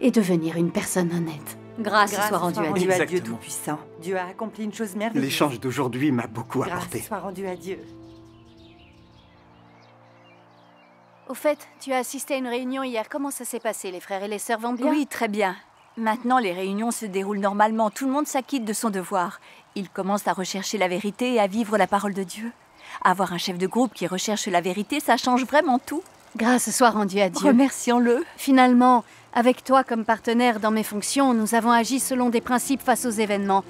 et devenir une personne honnête. Grâce, soit rendue à Dieu. à Dieu Tout-Puissant. Dieu a accompli une chose merveilleuse. L'échange d'aujourd'hui m'a beaucoup apporté. Grâce soit rendue à Dieu. Au fait, tu as assisté à une réunion hier. Comment ça s'est passé Les frères et les sœurs vont bien Oui, très bien. Maintenant, les réunions se déroulent normalement. Tout le monde s'acquitte de son devoir. Ils commencent à rechercher la vérité et à vivre la parole de Dieu. Avoir un chef de groupe qui recherche la vérité, ça change vraiment tout. Grâce soit rendue à Dieu. Remercions-le. Finalement, avec toi comme partenaire dans mes fonctions, nous avons agi selon des principes face aux événements.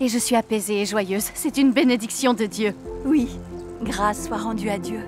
Et je suis apaisée et joyeuse. C'est une bénédiction de Dieu. Oui. Grâce soit rendue à Dieu.